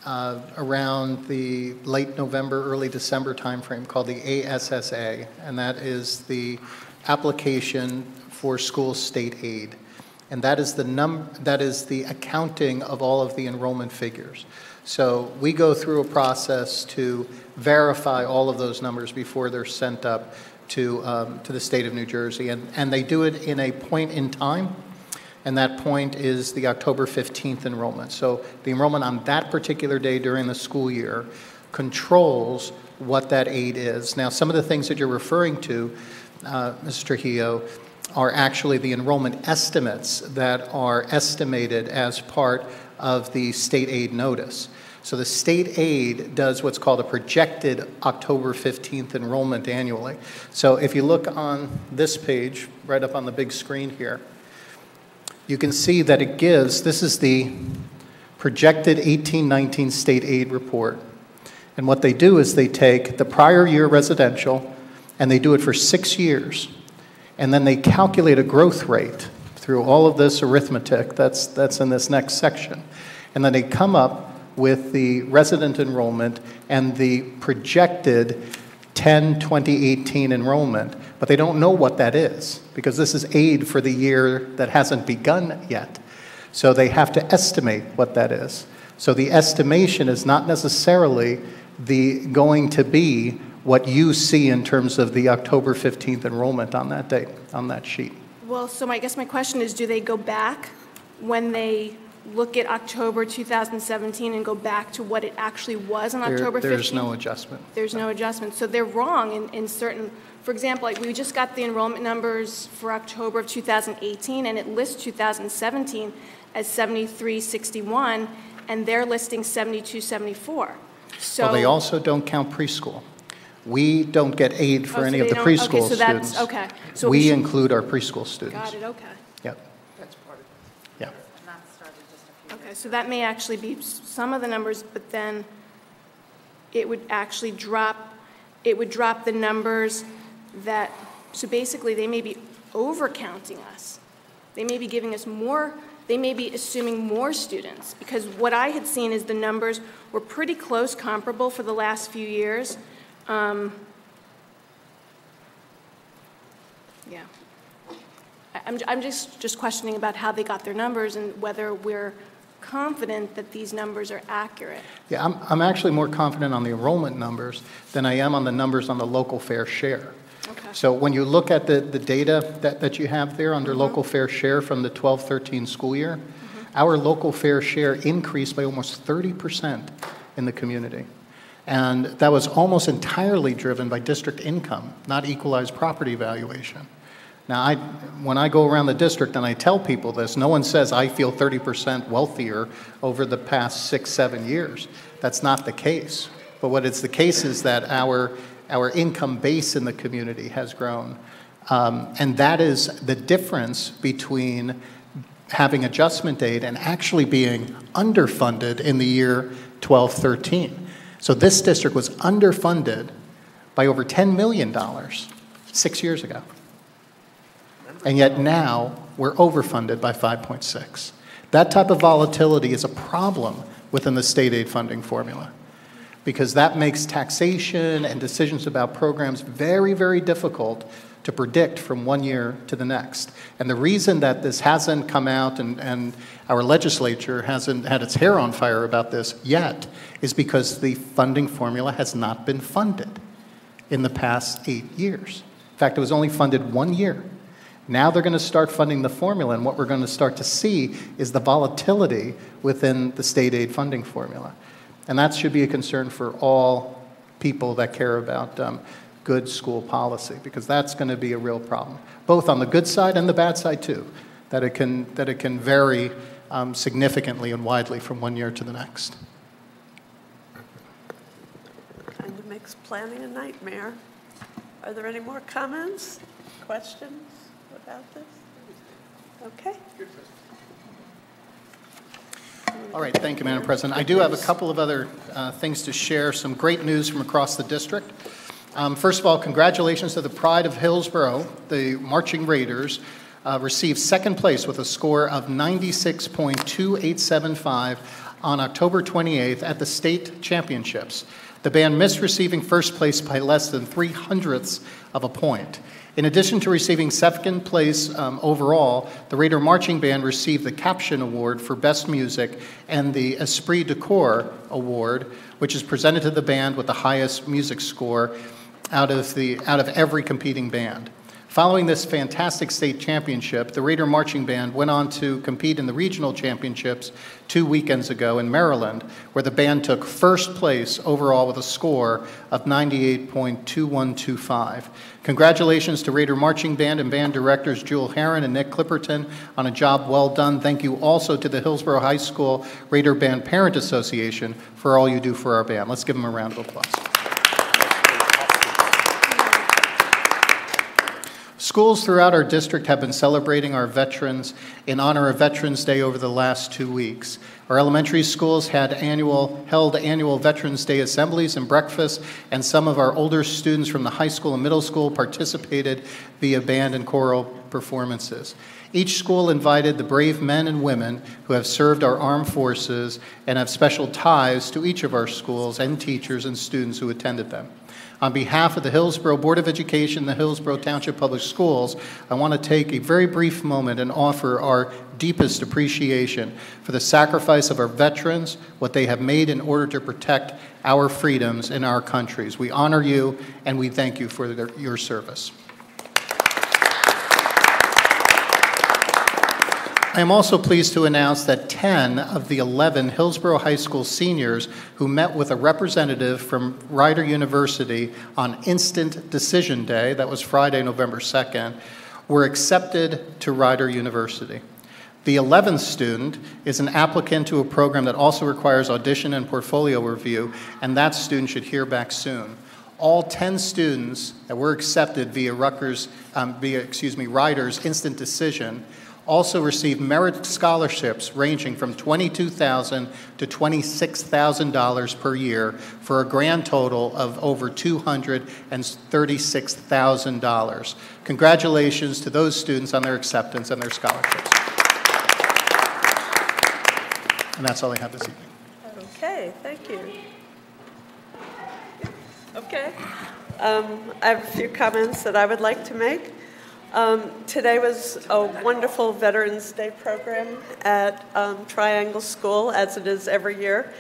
uh, around the late November, early December timeframe called the ASSA, and that is the application for school state aid. And that is the num that is the accounting of all of the enrollment figures. So we go through a process to verify all of those numbers before they're sent up to, um, to the state of New Jersey. And, and they do it in a point in time, and that point is the October 15th enrollment. So the enrollment on that particular day during the school year controls what that aid is. Now, some of the things that you're referring to, uh, Mr. Trujillo, are actually the enrollment estimates that are estimated as part of the state aid notice. So the state aid does what's called a projected October 15th enrollment annually. So if you look on this page, right up on the big screen here, you can see that it gives, this is the projected 1819 state aid report. And what they do is they take the prior year residential and they do it for six years. And then they calculate a growth rate through all of this arithmetic that's, that's in this next section. And then they come up with the resident enrollment and the projected 10 2018 enrollment, but they don't know what that is because this is aid for the year that hasn't begun yet. So they have to estimate what that is. So the estimation is not necessarily the going to be what you see in terms of the October 15th enrollment on that date, on that sheet. Well, so my, I guess my question is, do they go back when they look at October 2017 and go back to what it actually was on There- October 15th? There's no adjustment. There's no adjustment. So they're wrong in, in certain, for example, like we just got the enrollment numbers for October of 2018, and it lists 2017 as 7361, and they're listing 7274. So. Well, they also don't count preschool. We don't get aid Oh, for so any of the don't- okay, preschool so that's- students. okay. So we We should- include our preschool students. Got it, okay. Yep. Yeah. Okay, so that may actually be some of the numbers, but then it would actually drop, it would drop the numbers that, so basically, they may be overcounting us. They may be giving us more they may be assuming more students, because what I had seen is the numbers were pretty close comparable for the last few years. Um, Yeah. I'm, I'm just, just questioning about how they got their numbers and whether we're confident that these numbers are accurate. Yeah, I'm, I'm actually more confident on the enrollment numbers than I am on the numbers on the local fair share. Okay. So when you look at the, the data that, that you have there under mm-hmm. local fair share from the 12-13 school year, mm-hmm. our local fair share increased by almost 30% in the community. And that was almost entirely driven by district income, not equalized property valuation. Now, I, when I go around the district and I tell people this, no one says I feel 30% wealthier over the past six, seven years. That's not the case. But what it's the case is that our, our income base in the community has grown. Um, and that is the difference between having adjustment aid and actually being underfunded in the year 12 13. So this district was underfunded by over $10 million six years ago. And yet now we're overfunded by 5.6. That type of volatility is a problem within the state aid funding formula because that makes taxation and decisions about programs very, very difficult to predict from one year to the next. And the reason that this hasn't come out and, and our legislature hasn't had its hair on fire about this yet is because the funding formula has not been funded in the past eight years. In fact, it was only funded one year. Now they're going to start funding the formula, and what we're going to start to see is the volatility within the state aid funding formula. And that should be a concern for all people that care about um, good school policy, because that's going to be a real problem, both on the good side and the bad side, too, that it can, that it can vary um, significantly and widely from one year to the next. Kind of makes planning a nightmare. Are there any more comments, questions about this? Okay. All right, thank you, Madam President. I do have a couple of other uh, things to share, some great news from across the district. Um, first of all, congratulations to the Pride of Hillsborough, the Marching Raiders, uh, received second place with a score of 96.2875 on October 28th at the state championships. The band missed receiving first place by less than three hundredths of a point. In addition to receiving second place um, overall, the Raider Marching Band received the Caption Award for Best Music and the Esprit de Corps Award, which is presented to the band with the highest music score out of, the, out of every competing band. Following this fantastic state championship, the Raider Marching Band went on to compete in the regional championships two weekends ago in Maryland, where the band took first place overall with a score of 98.2125. Congratulations to Raider Marching Band and band directors Jewel Heron and Nick Clipperton on a job well done. Thank you also to the Hillsborough High School Raider Band Parent Association for all you do for our band. Let's give them a round of applause. Schools throughout our district have been celebrating our veterans in honor of Veterans Day over the last two weeks. Our elementary schools had annual, held annual Veterans Day assemblies and breakfasts, and some of our older students from the high school and middle school participated via band and choral performances. Each school invited the brave men and women who have served our armed forces and have special ties to each of our schools and teachers and students who attended them. On behalf of the Hillsborough Board of Education, the Hillsborough Township Public Schools, I want to take a very brief moment and offer our deepest appreciation for the sacrifice of our veterans, what they have made in order to protect our freedoms in our countries. We honor you and we thank you for their, your service. I am also pleased to announce that 10 of the 11 Hillsborough High School seniors who met with a representative from Rider University on Instant Decision Day, that was Friday, November 2nd, were accepted to Rider University. The 11th student is an applicant to a program that also requires audition and portfolio review, and that student should hear back soon. All 10 students that were accepted via Rutgers, um, via, excuse me, Rider's instant decision also received merit scholarships ranging from 22,000 to $26,000 per year for a grand total of over $236,000. Congratulations to those students on their acceptance and their scholarships. And that's all I have this evening. Okay, thank you. Okay. Um, I have a few comments that I would like to make. Um, today was a wonderful Veterans Day program at um, Triangle School, as it is every year.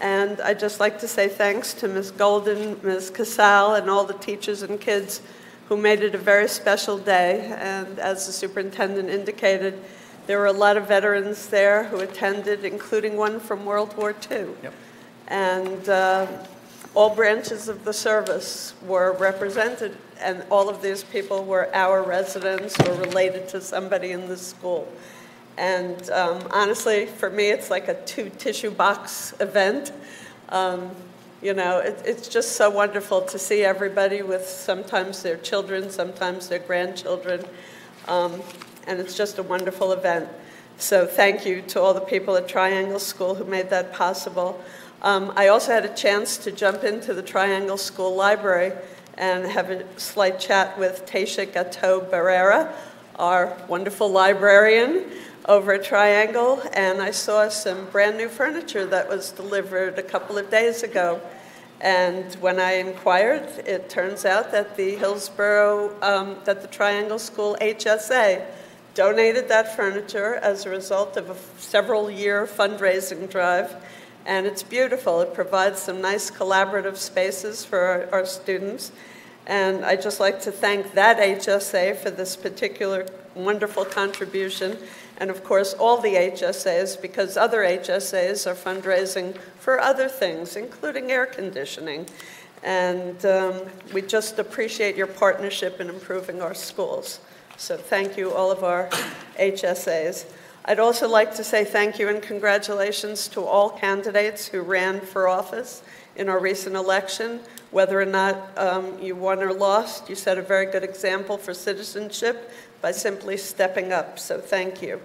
And I'd just like to say thanks to Ms. Golden, Ms. Casal, and all the teachers and kids who made it a very special day. And as the superintendent indicated, there were a lot of veterans there who attended, including one from World War II. Yep. And uh, all branches of the service were represented, and all of these people were our residents or related to somebody in the school. And um, honestly, for me, it's like a two tissue box event. Um, you know, it, it's just so wonderful to see everybody with sometimes their children, sometimes their grandchildren. Um, and it's just a wonderful event. So thank you to all the people at Triangle School who made that possible. Um, I also had a chance to jump into the Triangle School Library and have a slight chat with Tasha Gateau Barrera, our wonderful librarian over at Triangle, and I saw some brand new furniture that was delivered a couple of days ago. And when I inquired, it turns out that the Hillsborough, um, that the Triangle School HSA donated that furniture as a result of a several year fundraising drive. And it's beautiful. It provides some nice collaborative spaces for our, our students. And I'd just like to thank that HSA for this particular wonderful contribution. And of course, all the HSAs, because other HSAs are fundraising for other things, including air conditioning. And um, we just appreciate your partnership in improving our schools. So thank you, all of our HSAs. I'd also like to say thank you and congratulations to all candidates who ran for office in our recent election. Whether or not um, you won or lost, you set a very good example for citizenship by simply stepping up. So thank you.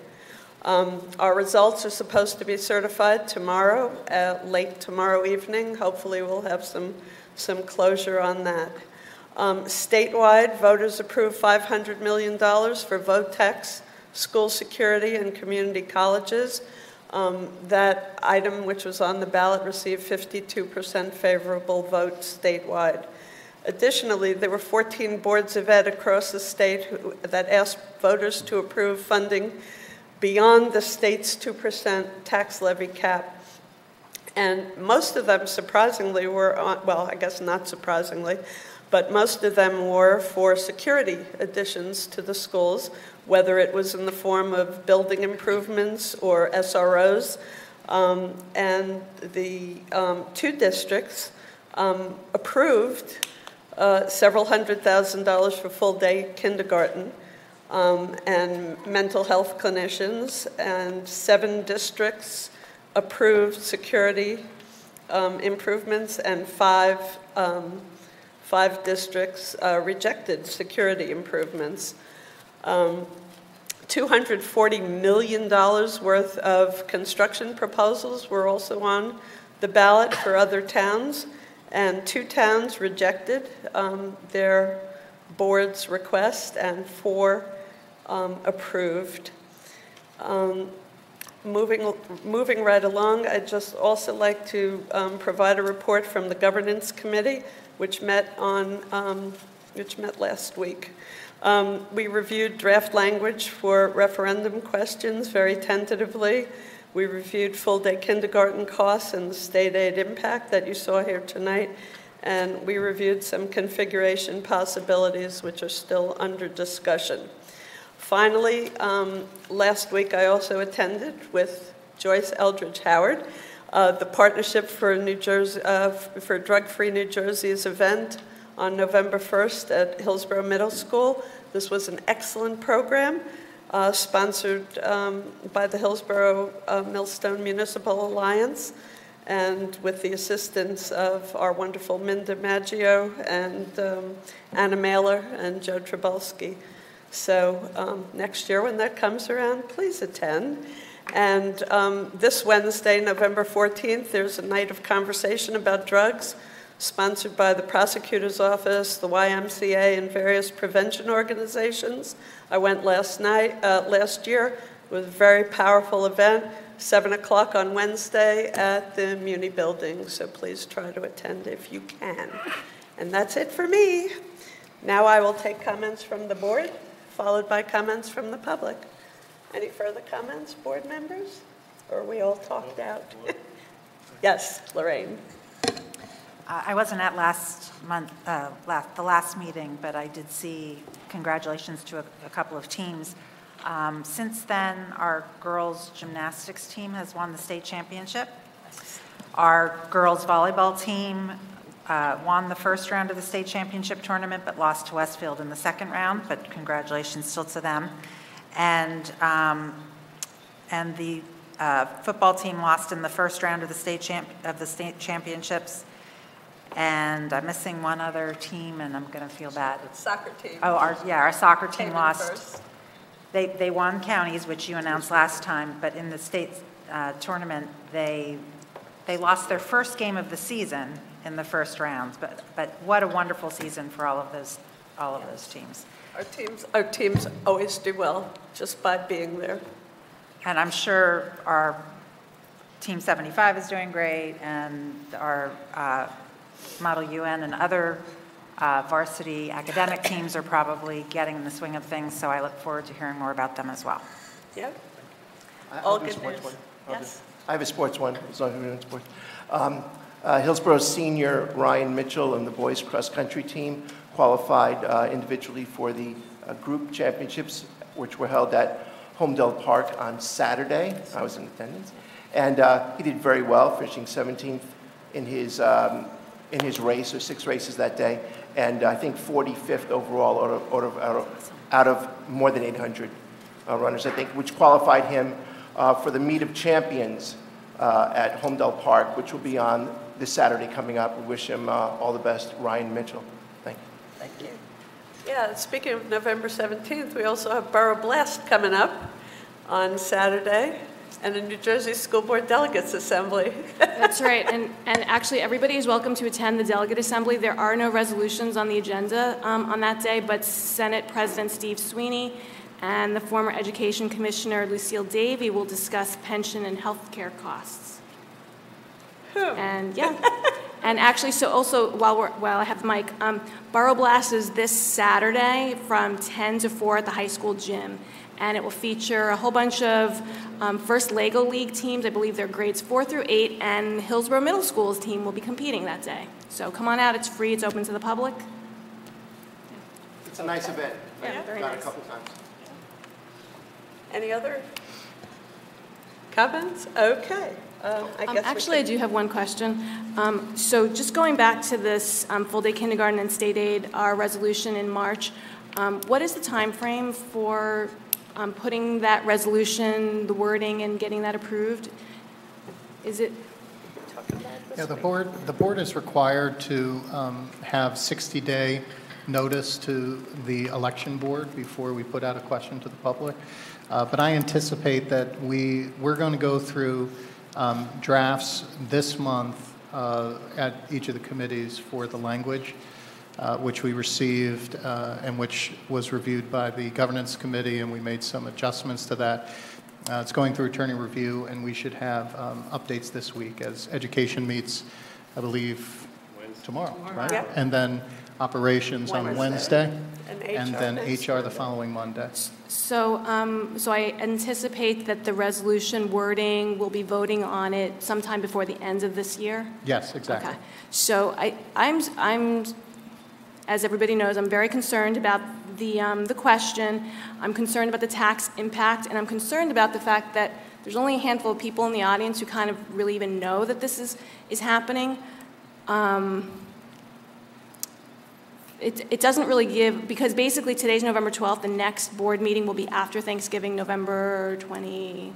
Um, our results are supposed to be certified tomorrow, uh, late tomorrow evening. Hopefully, we'll have some, some closure on that. Um, statewide, voters approved $500 million for vo-techs, school security, and community colleges. Um, that item, which was on the ballot, received 52% favorable votes statewide. Additionally, there were 14 boards of ed across the state who, that asked voters to approve funding beyond the state's 2% tax levy cap. And most of them, surprisingly, were on, well, I guess not surprisingly, but most of them were for security additions to the schools, whether it was in the form of building improvements or SROs. Um, and the um, two districts um, approved uh, several hundred thousand dollars for full day kindergarten um, and mental health clinicians, and seven districts approved security um, improvements, and five, um, five districts uh, rejected security improvements. Um, $240 million worth of construction proposals were also on the ballot for other towns, and two towns rejected um, their board's request, and four um, approved. Um, moving, moving right along, I'd just also like to um, provide a report from the Governance Committee, which met on, um, which met last week. Um, we reviewed draft language for referendum questions very tentatively. We reviewed full day kindergarten costs and the state aid impact that you saw here tonight. And we reviewed some configuration possibilities which are still under discussion. Finally, um, last week I also attended with Joyce Eldridge Howard uh, the Partnership for New Jersey uh, for Drug-Free New Jersey's event on November 1st at Hillsborough Middle School. This was an excellent program. Uh, sponsored um, by the Hillsborough uh, Millstone Municipal Alliance and with the assistance of our wonderful Minda Maggio and um, Anna Mailer and Joe Trabulski. So um, next year, when that comes around, please attend. And um, this Wednesday, November 14th, there's a night of conversation about drugs sponsored by the prosecutor's office, the YMCA, and various prevention organizations. I went last night, uh, last year. It was a very powerful event. 7 o'clock on Wednesday at the Muni Building, so please try to attend if you can. And that's it for me. Now I will take comments from the board, followed by comments from the public. Any further comments, board members? Or are we all talked out? Yes, Lorraine. I wasn't at last month, uh, last, the last meeting, but I did see congratulations to a, a couple of teams. Um, since then, our girls gymnastics team has won the state championship. Our girls volleyball team uh, won the first round of the state championship tournament, but lost to Westfield in the second round. But congratulations still to them. And um, and the uh, football team lost in the first round of the state champ of the state championships. And I'm missing one other team, and I'm going to feel bad. Soccer team. Oh, our, yeah, our soccer team Came lost. They, they won counties, which you announced last time, but in the state uh, tournament, they, they lost their first game of the season in the first rounds. But, but what a wonderful season for all of those, all of those teams. Our teams, our teams always do well just by being there. And I'm sure our Team 75 is doing great, and our uh, Model UN and other uh, varsity academic teams are probably getting in the swing of things, so I look forward to hearing more about them as well. Yep. I'll All good news. one. I'll do- Yes. I have a sports one, as long as we're doing sports. Um, uh, Hillsborough senior Ryan Mitchell and the boys cross-country team qualified uh, individually for the uh, group championships, which were held at Holmdel Park on Saturday. I was in attendance. And uh, he did very well, finishing 17th in his, um, in his race, or six races that day, and I think 45th overall out of, out of, out of, more than 800 uh, runners, I think, which qualified him uh, for the Meet of Champions uh, at Holmdel Park, which will be on this Saturday coming up. We wish him uh, all the best, Ryan Mitchell. Thank you. Thank you. Yeah, speaking of November 17th, we also have Borough Blast coming up on Saturday, and a New Jersey School Board Delegates Assembly. That's right, and, and actually, everybody is welcome to attend the delegate assembly. There are no resolutions on the agenda um, on that day, but Senate President Steve Sweeney and the former Education Commissioner Lucille Davy will discuss pension and health care costs. And, yeah, and actually, so also, while we're, while I have the mic, um, Borough Blast is this Saturday from 10 to 4 at the high school gym. And it will feature a whole bunch of um, first Lego League teams. I believe they're grades four through eight, and Hillsborough Middle School's team will be competing that day. So come on out, it's free, it's open to the public. It's a nice event. Yeah, I've very gone a couple times. Any other comments? Okay. Um, I Um, guess we Actually, I do have one question. Um, So just going back to this um, full-day kindergarten and state aid, our resolution in March, um, what is the time frame for um, putting that resolution, the wording, and getting that approved? Is it, Yeah, the board, the board is required to um, have 60-day notice to the election board before we put out a question to the public. Uh, But I anticipate that we, we're going to go through um, drafts this month uh, at each of the committees for the language, uh, which we received uh, and which was reviewed by the governance committee, and we made some adjustments to that. Uh, It's going through attorney review, and we should have um, updates this week as education meets, I believe, tomorrow, right? Yeah. And then operations on Wednesday. Wednesday, And and then next HR the following Monday. so, um, so I anticipate that the resolution wording, we'll be voting on it sometime before the end of this year? Yes, exactly. Okay. So I, I'm, I'm, as everybody knows, I'm very concerned about the, um, the question. I'm concerned about the tax impact, and I'm concerned about the fact that there's only a handful of people in the audience who kind of really even know that this is, is happening. Um, it, it doesn't really give, because basically today's November 12th, the next board meeting will be after Thanksgiving, November 20,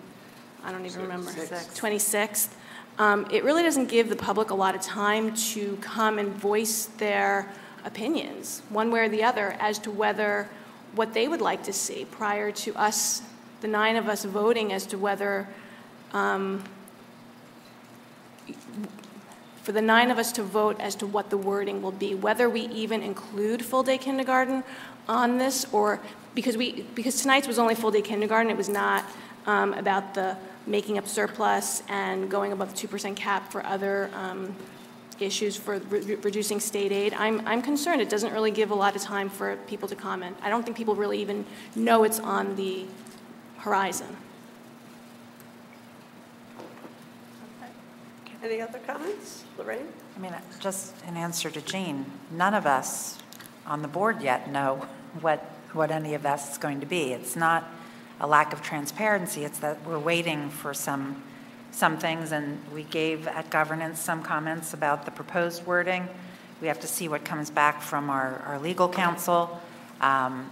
I don't even remember. 26th. Um, It really doesn't give the public a lot of time to come and voice their opinions, one way or the other, as to whether, what they would like to see prior to us, the nine of us voting as to whether, um, for the nine of us to vote as to what the wording will be, whether we even include full-day kindergarten on this, or, because we, because tonight's was only full-day kindergarten, it was not um, about the making up surplus and going above the 2% cap for other um, issues for re- reducing state aid. I'm, I'm concerned. It doesn't really give a lot of time for people to comment. I don't think people really even know it's on the horizon. Any other comments? Lorraine? I mean, just in answer to Jean, none of us on the board yet know what, what any of that is going to be. It's not a lack of transparency, it's that we're waiting for some, some things, and we gave at governance some comments about the proposed wording. We have to see what comes back from our, our legal counsel, um,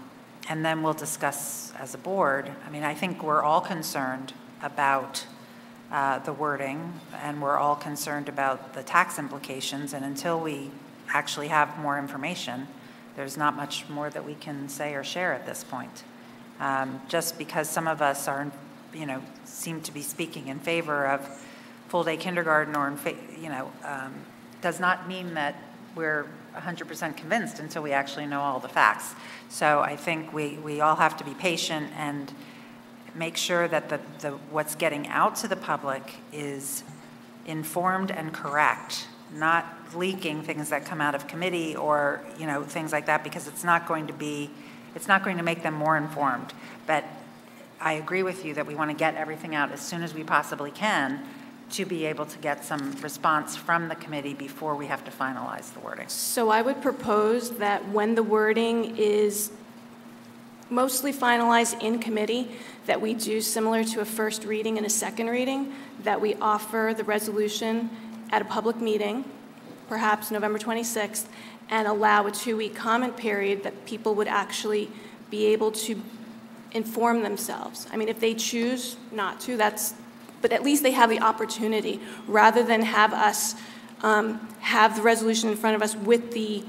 and then we'll discuss as a board. I mean, I think we're all concerned about uh, the wording, and we're all concerned about the tax implications, and until we actually have more information, there's not much more that we can say or share at this point. Um, just because some of us are, you know, seem to be speaking in favor of full-day kindergarten or, in fa- you know, um, does not mean that we're 100% convinced until we actually know all the facts. So I think we, we all have to be patient and make sure that the, the, what's getting out to the public is informed and correct, not leaking things that come out of committee or, you know, things like that, because it's not going to be, it's not going to make them more informed. But I agree with you that we want to get everything out as soon as we possibly can to be able to get some response from the committee before we have to finalize the wording. So I would propose that when the wording is mostly finalized in committee, that we do similar to a first reading and a second reading, that we offer the resolution at a public meeting, perhaps November 26th, and allow a two-week comment period that people would actually be able to inform themselves. I mean, if they choose not to, that's, but at least they have the opportunity, rather than have us um, have the resolution in front of us with the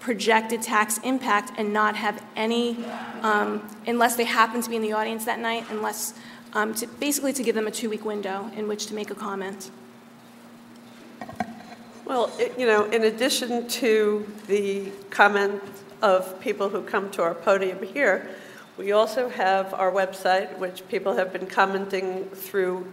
projected tax impact and not have any, um, unless they happen to be in the audience that night, unless, um, to, basically to give them a two-week window in which to make a comment. Well, it- you know, in addition to the comment of people who come to our podium here, we also have our website, which people have been commenting through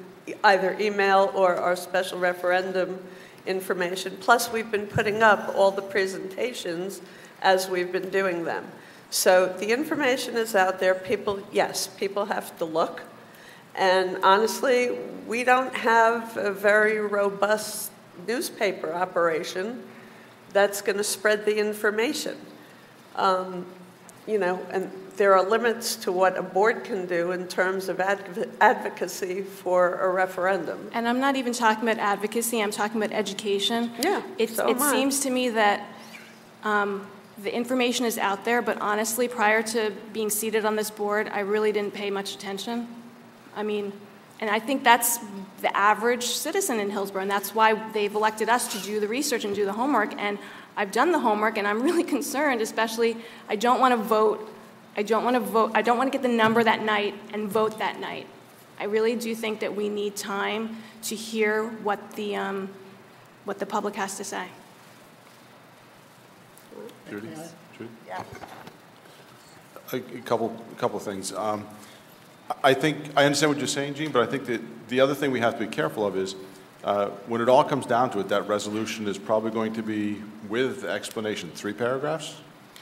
either email or our special referendum information. Plus, we've been putting up all the presentations as we've been doing them. So the information is out there. People, yes, people have to look. And honestly, we don't have a very robust newspaper operation that's going to spread the information. Um, you know, and there are limits to what a board can do in terms of adv- advocacy for a referendum. And I'm not even talking about advocacy, I'm talking about education. Yeah, It, so it seems to me that um, the information is out there, but honestly, prior to being seated on this board, I really didn't pay much attention. I mean, and I think that's the average citizen in Hillsborough, and that's why they've elected us to do the research and do the homework. And I've done the homework, and I'm really concerned, especially, I don't want to vote, I don't want to vote, I don't want to get the number that night and vote that night. I really do think that we need time to hear what the, um, what the public has to say. Judy? Judy? A a couple, a couple of things. Um, I I think, I understand what you're saying, Gene, but I think that the other thing we have to be careful of is, uh, when it all comes down to it, that resolution is probably going to be with explanation, three paragraphs?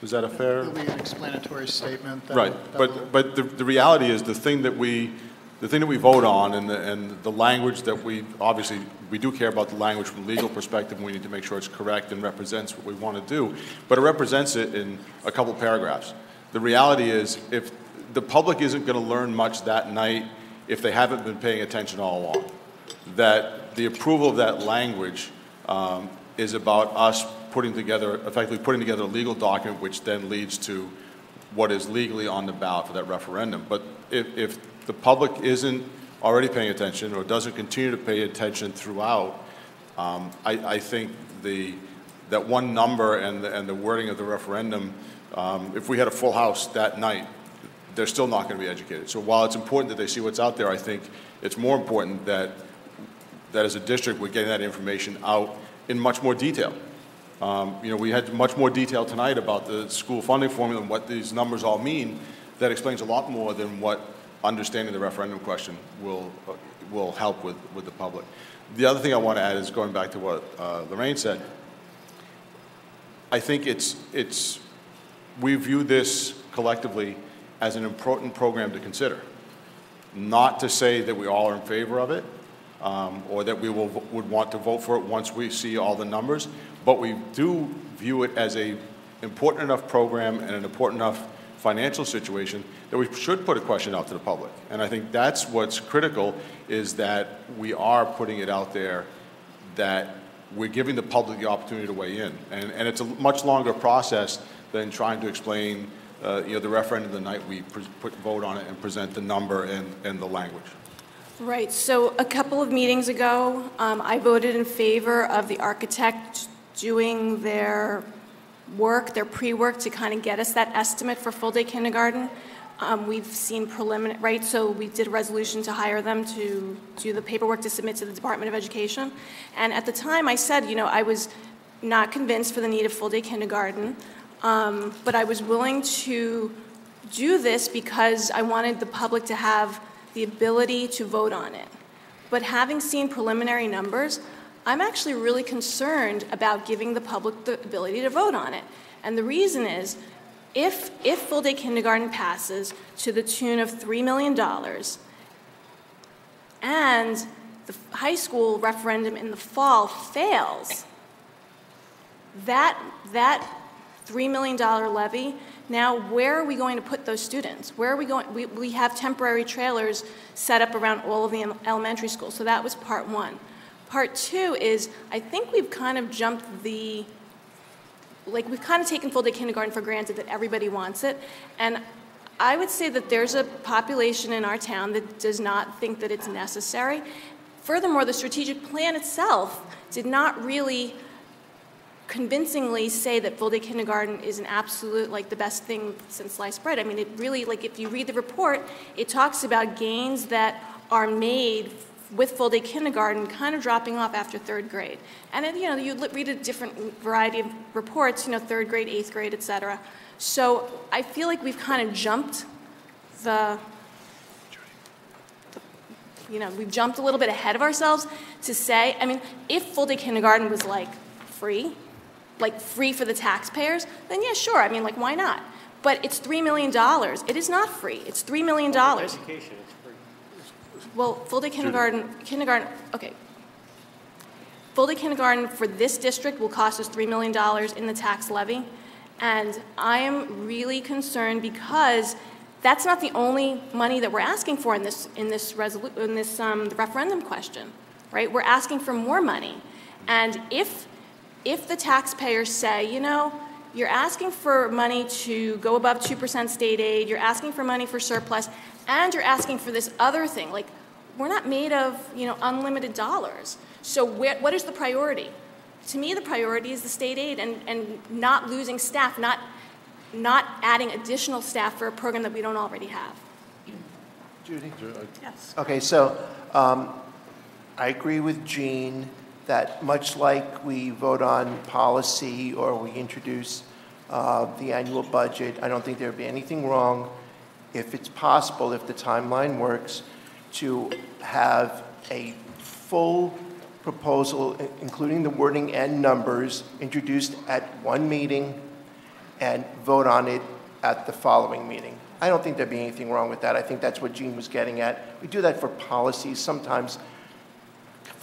Is that a fair? There'll be an explanatory statement. that- Right, that but, but the, the reality is, the thing that we, the thing that we vote on and the, and the language that we, obviously, we do care about the language from a legal perspective, and we need to make sure it's correct and represents what we want to do, but it represents it in a couple paragraphs. The reality is, if, the public isn't going to learn much that night if they haven't been paying attention all along. That the approval of that language um, is about us putting together, effectively putting together a legal document, which then leads to what is legally on the ballot for that referendum. But if, if the public isn't already paying attention or doesn't continue to pay attention throughout, um, I, I think the, that one number and the, and the wording of the referendum, um, if we had a full house that night, they're still not going to be educated. So while it's important that they see what's out there, I think it's more important that, that as a district, we're getting that information out in much more detail. Um, You know, we had much more detail tonight about the school funding formula and what these numbers all mean. That explains a lot more than what understanding the referendum question will, uh, will help with, with the public. The other thing I want to add is going back to what uh, Lorraine said. I think it's, it's, we view this collectively as an important program to consider. Not to say that we all are in favor of it, um, or that we will, would want to vote for it once we see all the numbers, but we do view it as a important enough program and an important enough financial situation that we should put a question out to the public. And I think that's what's critical is that we are putting it out there that we're giving the public the opportunity to weigh in. And, and it's a much longer process than trying to explain, uh, you know, the referendum the night we put vote on it and present the number and, and the language. Right, so a couple of meetings ago, um, I voted in favor of the architect doing their work, their pre-work to kind of get us that estimate for full-day kindergarten. Um, we've seen preliminary, right, so we did a resolution to hire them to do the paperwork to submit to the Department of Education. And at the time, I said, you know, I was not convinced for the need of full-day kindergarten, um, but I was willing to do this because I wanted the public to have the ability to vote on it. But having seen preliminary numbers, I'm actually really concerned about giving the public the ability to vote on it. And the reason is if, if full day kindergarten passes to the tune of $3 million and the high school referendum in the fall fails, that, that $3 million levy, now where are we going to put those students? Where are we going? We, we have temporary trailers set up around all of the elementary schools. So that was part one. Part two is I think we've kind of jumped the like we've kind of taken full day kindergarten for granted that everybody wants it. And I would say that there's a population in our town that does not think that it's necessary. Furthermore, the strategic plan itself did not really convincingly say that full day kindergarten is an absolute like the best thing since sliced bread. I mean, it really like if you read the report, it talks about gains that are made with full day kindergarten kind of dropping off after third grade. And then, you know, you read a different variety of reports, you know, third grade, eighth grade, et cetera. So I feel like we've kind of jumped the, you know, we've jumped a little bit ahead of ourselves to say, I mean, if full day kindergarten was like free, like free for the taxpayers, then yeah, sure. I mean, like, why not? But it's $3 million. It is not free. It's $3 million. Education, well, full day kindergarten, kindergarten, okay. Full day kindergarten for this district will cost us $3 million in the tax levy. And I am really concerned because that's not the only money that we're asking for in this, in this, resolu- in this um, referendum question, right? We're asking for more money. And if, if the taxpayers say, you know, you're asking for money to go above 2% state aid, you're asking for money for surplus, and you're asking for this other thing, like we're not made of you know unlimited dollars. So where, what is the priority? To me, the priority is the state aid and, and not losing staff, not not adding additional staff for a program that we don't already have. Judy? Yes. Okay, so um, I agree with Jean that much like we vote on policy or we introduce uh, the annual budget, I don't think there would be anything wrong if it's possible, if the timeline works, to have a full proposal, including the wording and numbers, introduced at one meeting and vote on it at the following meeting. I don't think there'd be anything wrong with that. I think that's what Gene was getting at. We do that for policies, sometimes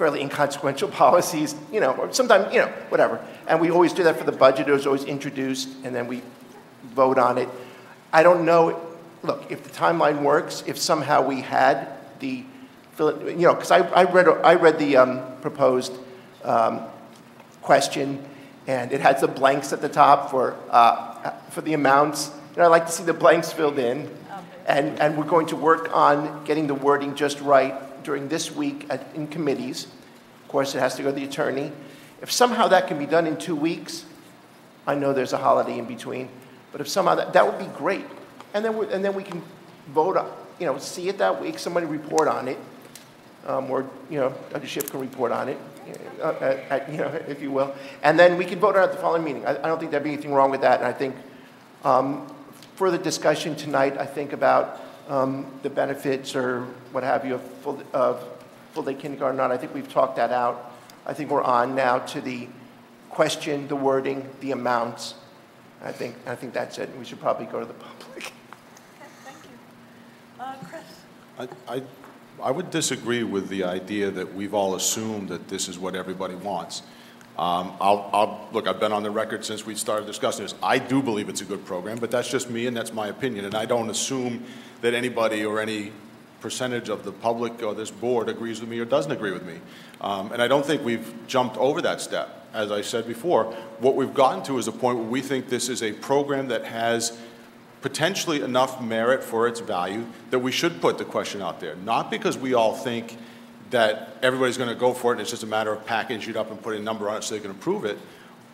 fairly inconsequential policies, you know, or sometimes, you know, whatever. And we always do that for the budget. It was always introduced, and then we vote on it. I don't know, look, if the timeline works, if somehow we had the, you know, because I, I, read, I read the um, proposed um, question, and it has the blanks at the top for, uh, for the amounts. And I'd like to see the blanks filled in. And, and we're going to work on getting the wording just right during this week at, in committees. Of course, it has to go to the attorney. If somehow that can be done in two weeks, I know there's a holiday in between, but if somehow that, that would be great. And then, we, and then we can vote on, you know, see it that week, somebody report on it, um, or, you know, Dr. Schiff can report on it, uh, uh, you know, if you will. And then we can vote on it at the following meeting. I, I don't think there'd be anything wrong with that. And I think um, further discussion tonight, I think about um, the benefits or what have you of, full, of full-day kindergarten or not. I think we've talked that out. I think we're on now to the question, the wording, the amounts. I think, I think that's it. We should probably go to the public. Okay, thank you. Uh, Chris? I, I, I would disagree with the idea that we've all assumed that this is what everybody wants. Um, I'll, I'll, look, I've been on the record since we started discussing this. I do believe it's a good program, but that's just me and that's my opinion. And I don't assume that anybody or any percentage of the public or this board agrees with me or doesn't agree with me. Um, and I don't think we've jumped over that step. As I said before, what we've gotten to is a point where we think this is a program that has potentially enough merit for its value that we should put the question out there. Not because we all think that everybody's going to go for it and it's just a matter of packaging it up and putting a number on it so they can approve it.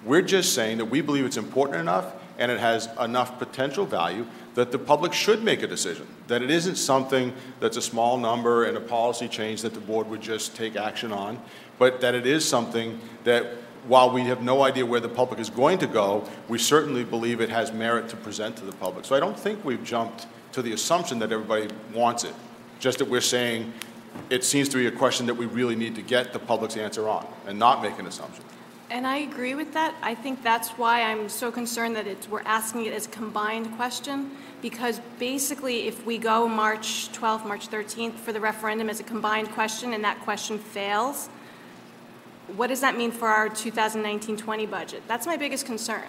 We're just saying that we believe it's important enough and it has enough potential value that the public should make a decision. That it isn't something that's a small number and a policy change that the board would just take action on, but that it is something that while we have no idea where the public is going to go, we certainly believe it has merit to present to the public. So I don't think we've jumped to the assumption that everybody wants it, just that we're saying it seems to be a question that we really need to get the public's answer on and not make an assumption. And I agree with that. I think that's why I'm so concerned that it's, we're asking it as a combined question, because basically, if we go March 12th, March 13th for the referendum as a combined question, and that question fails, what does that mean for our 2019-20 budget? That's my biggest concern.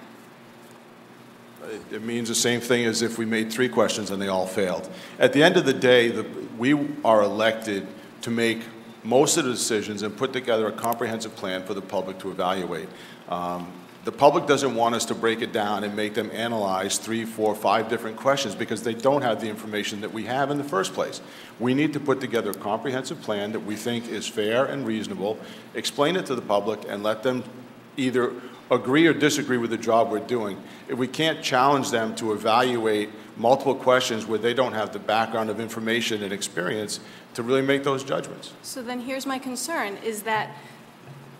It, it means the same thing as if we made three questions and they all failed. At the end of the day, the, we are elected to make most of the decisions and put together a comprehensive plan for the public to evaluate. Um, the public doesn't want us to break it down and make them analyze three, four, five different questions because they don't have the information that we have in the first place. We need to put together a comprehensive plan that we think is fair and reasonable, explain it to the public, and let them either agree or disagree with the job we're doing. If we can't challenge them to evaluate multiple questions where they don't have the background of information and experience to really make those judgments. So then here's my concern, is that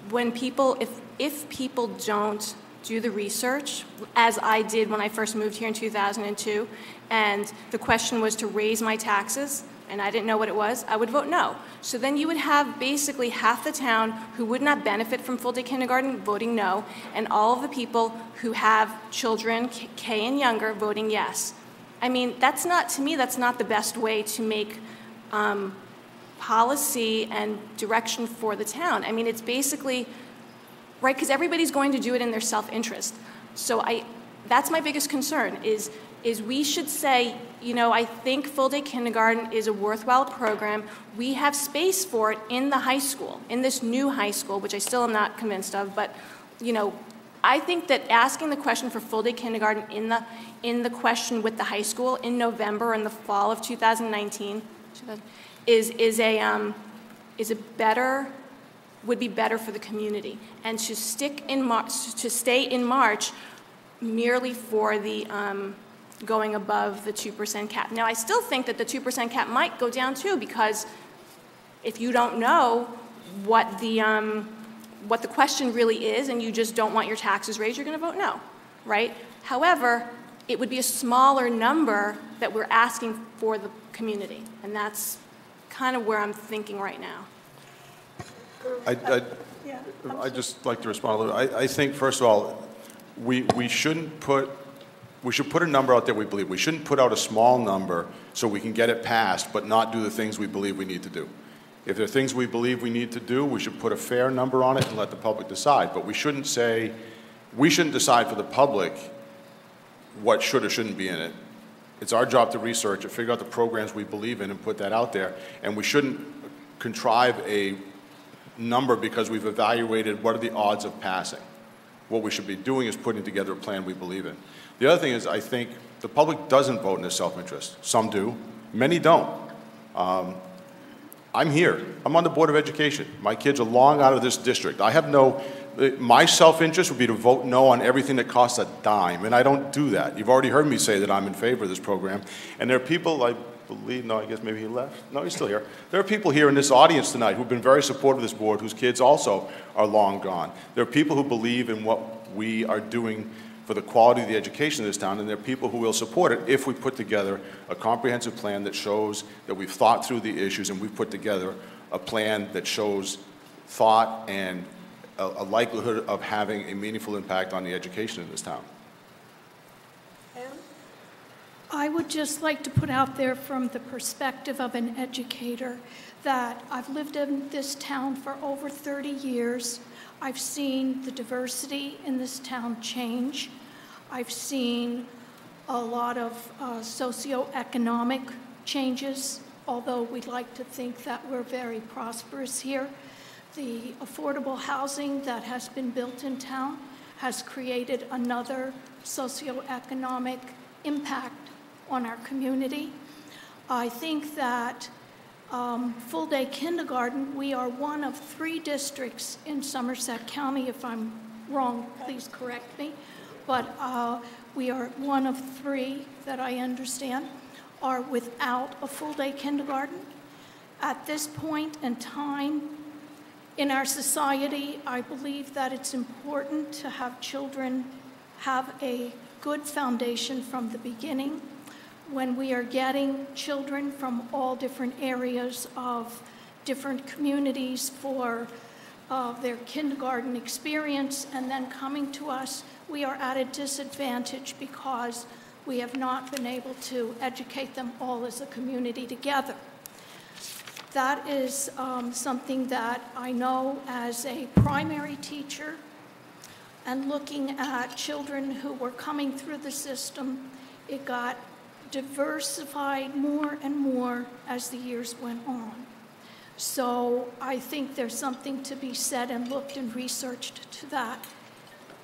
when people, if, if people don't do the research, as I did when I first moved here in 2002, and the question was to raise my taxes, and I didn't know what it was, I would vote no. So then you would have basically half the town who would not benefit from full day kindergarten voting no, and all of the people who have children K and younger voting yes. I mean, that's not, to me, that's not the best way to make um, policy and direction for the town. I mean, it's basically, right, because everybody's going to do it in their self interest. So I, that's my biggest concern is is we should say, you know, I think full day kindergarten is a worthwhile program. We have space for it in the high school, in this new high school, which I still am not convinced of, but, you know, I think that asking the question for full day kindergarten in the, in the question with the high school in November and the fall of 2019 is, is, a, um, is a better, would be better for the community. And to stick in March, to stay in March merely for the, um, going above the 2% cap. Now, I still think that the 2% cap might go down too because if you don't know what the, um, what the question really is and you just don't want your taxes raised, you're going to vote no, right? However, it would be a smaller number that we're asking for the community, and that's kind of where I'm thinking right now. I, I, yeah, I just like to respond a little. I, I think, first of all, we, we shouldn't put we should put a number out there we believe. We shouldn't put out a small number so we can get it passed, but not do the things we believe we need to do. If there are things we believe we need to do, we should put a fair number on it and let the public decide. But we shouldn't say, we shouldn't decide for the public what should or shouldn't be in it. It's our job to research it, figure out the programs we believe in, and put that out there. And we shouldn't contrive a number because we've evaluated what are the odds of passing. What we should be doing is putting together a plan we believe in. The other thing is, I think the public doesn't vote in their self-interest. Some do, many don't. Um, I'm here. I'm on the Board of Education. My kids are long out of this district. I have no, my self-interest would be to vote no on everything that costs a dime, and I don't do that. You've already heard me say that I'm in favor of this program, and there are people, I believe, no, I guess maybe he left. No, he's still here. There are people here in this audience tonight who've been very supportive of this board, whose kids also are long gone. There are people who believe in what we are doing for the quality of the education of this town, and there are people who will support it if we put together a comprehensive plan that shows that we've thought through the issues and we've put together a plan that shows thought and a, a likelihood of having a meaningful impact on the education in this town. I would just like to put out there from the perspective of an educator that I've lived in this town for over 30 years. I've seen the diversity in this town change. I've seen a lot of uh, socioeconomic changes, although we'd like to think that we're very prosperous here. The affordable housing that has been built in town has created another socioeconomic impact on our community. I think that um, full day kindergarten, we are one of three districts in Somerset County. If I'm wrong, please correct me. But uh, we are one of three that I understand are without a full day kindergarten. At this point in time in our society, I believe that it's important to have children have a good foundation from the beginning when we are getting children from all different areas of different communities for uh, their kindergarten experience and then coming to us, we are at a disadvantage because we have not been able to educate them all as a community together. That is um, something that I know as a primary teacher and looking at children who were coming through the system, it got diversified more and more as the years went on. So I think there's something to be said and looked and researched to that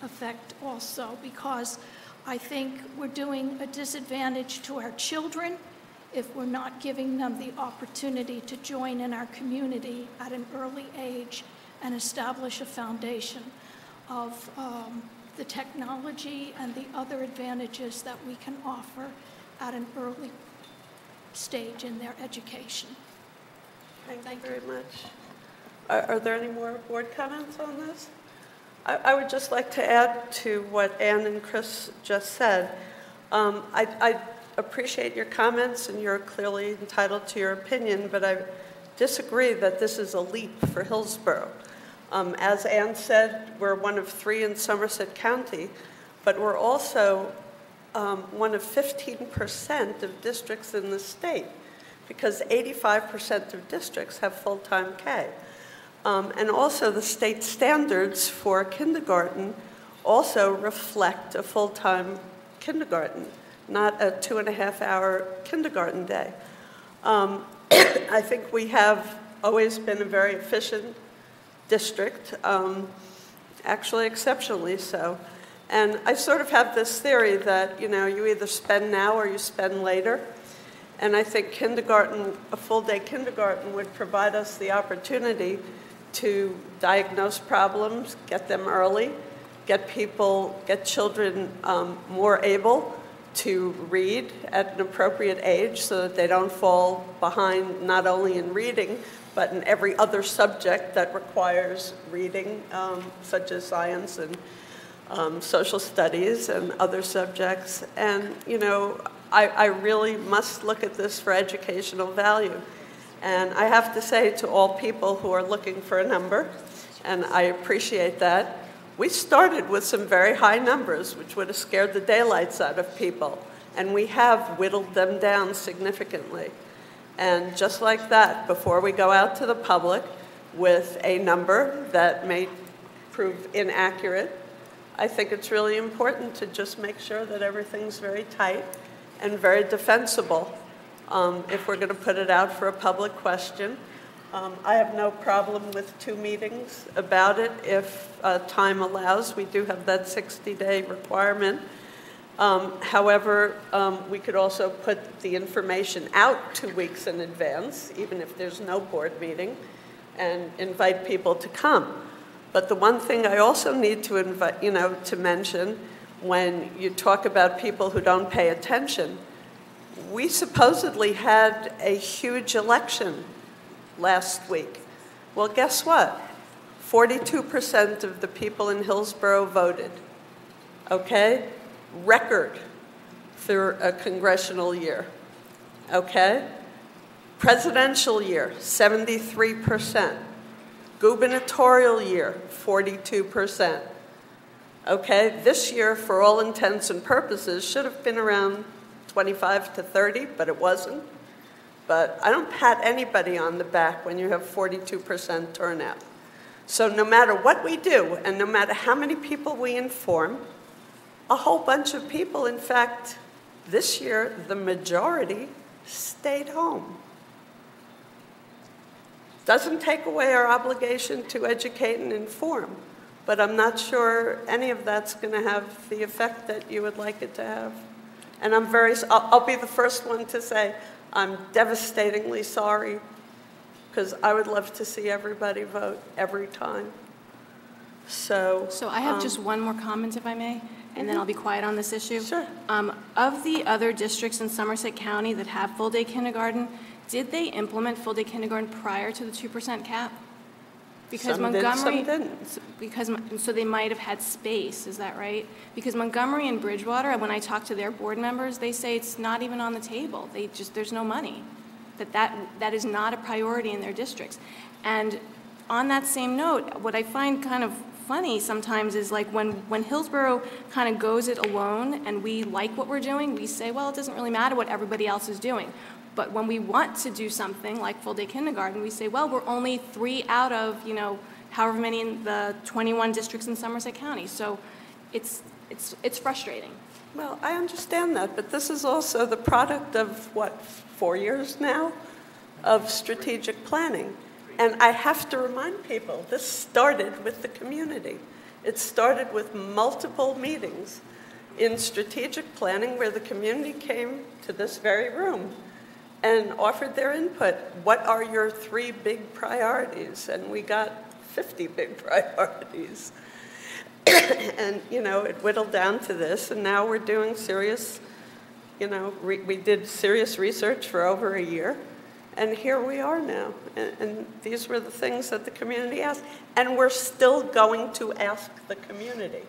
effect also, because I think we're doing a disadvantage to our children if we're not giving them the opportunity to join in our community at an early age and establish a foundation of um, the technology and the other advantages that we can offer at an early stage in their education. Thank you very much. Are, are there any more board comments on this? I, I, would just like to add to what Ann and Chris just said. Um, I, I appreciate your comments, and you're clearly entitled to your opinion, but I disagree that this is a leap for Hillsborough. Um, as Ann said, we're one of three in Somerset County, but we're also um, one of 15% of districts in the state because 85% of districts have full-time K. Um, and also the state standards for kindergarten also reflect a full-time kindergarten, not a two and a half hour kindergarten day. Um, I think we have always been a very efficient district, um, actually exceptionally so. And I sort of have this theory that, you know, you either spend now or you spend later. And I think kindergarten, a full day kindergarten, would provide us the opportunity to diagnose problems, get them early, get people, get children um, more able to read at an appropriate age so that they don't fall behind not only in reading, but in every other subject that requires reading, um, such as science and um, social studies and other subjects. And, you know, I, I really must look at this for educational value. And I have to say to all people who are looking for a number, and I appreciate that, we started with some very high numbers, which would have scared the daylights out of people. And we have whittled them down significantly. And just like that, before we go out to the public with a number that may prove inaccurate, I think it's really important to just make sure that everything's very tight and very defensible um, if we're going to put it out for a public question. Um, I have no problem with two meetings about it if uh, time allows. We do have that 60 day requirement. Um, however, um, we could also put the information out two weeks in advance, even if there's no board meeting, and invite people to come. But the one thing I also need to invite, you know, to mention when you talk about people who don't pay attention, we supposedly had a huge election last week. Well, guess what? 42% of the people in Hillsborough voted. Okay? Record for a congressional year. Okay? Presidential year, 73%. Gubernatorial year, 42%. Okay, this year, for all intents and purposes, should have been around 25 to 30, but it wasn't. But I don't pat anybody on the back when you have 42% turnout. So no matter what we do, and no matter how many people we inform, a whole bunch of people, in fact, this year, the majority stayed home. Doesn't take away our obligation to educate and inform, but I'm not sure any of that's going to have the effect that you would like it to have. And I'm very, I'll, I'll be the first one to say, I'm devastatingly sorry, because I would love to see everybody vote every time. So. So I have um, just one more comment, if I may, and then I'll be quiet on this issue. Sure. Um, Of the other districts in Somerset County that have full-day kindergarten, did they implement full-day kindergarten prior to the 2% cap? Because Some did, Montgomery. didn't. Because, so they might have had space, is that right? Because Montgomery and Bridgewater, when I talk to their board members, they say it's not even on the table. They just, there's no money. That that, that is not a priority in their districts. And on that same note, what I find kind of funny sometimes is like when, when Hillsborough kind of goes it alone and we like what we're doing, we say, well, it doesn't really matter what everybody else is doing. But when we want to do something like full-day kindergarten, we say, well, we're only three out of, you know, however many in the 21 districts in Somerset County. So it's, it's, it's frustrating. Well, I understand that, but this is also the product of, what, four years now of strategic planning. And I have to remind people, this started with the community. It started with multiple meetings in strategic planning where the community came to this very room and offered their input. What are your three big priorities? And we got 50 big priorities. and, you know, it whittled down to this, and now we're doing serious, you know, re- we did serious research for over a year, and here we are now. And, and these were the things that the community asked, and we're still going to ask the community.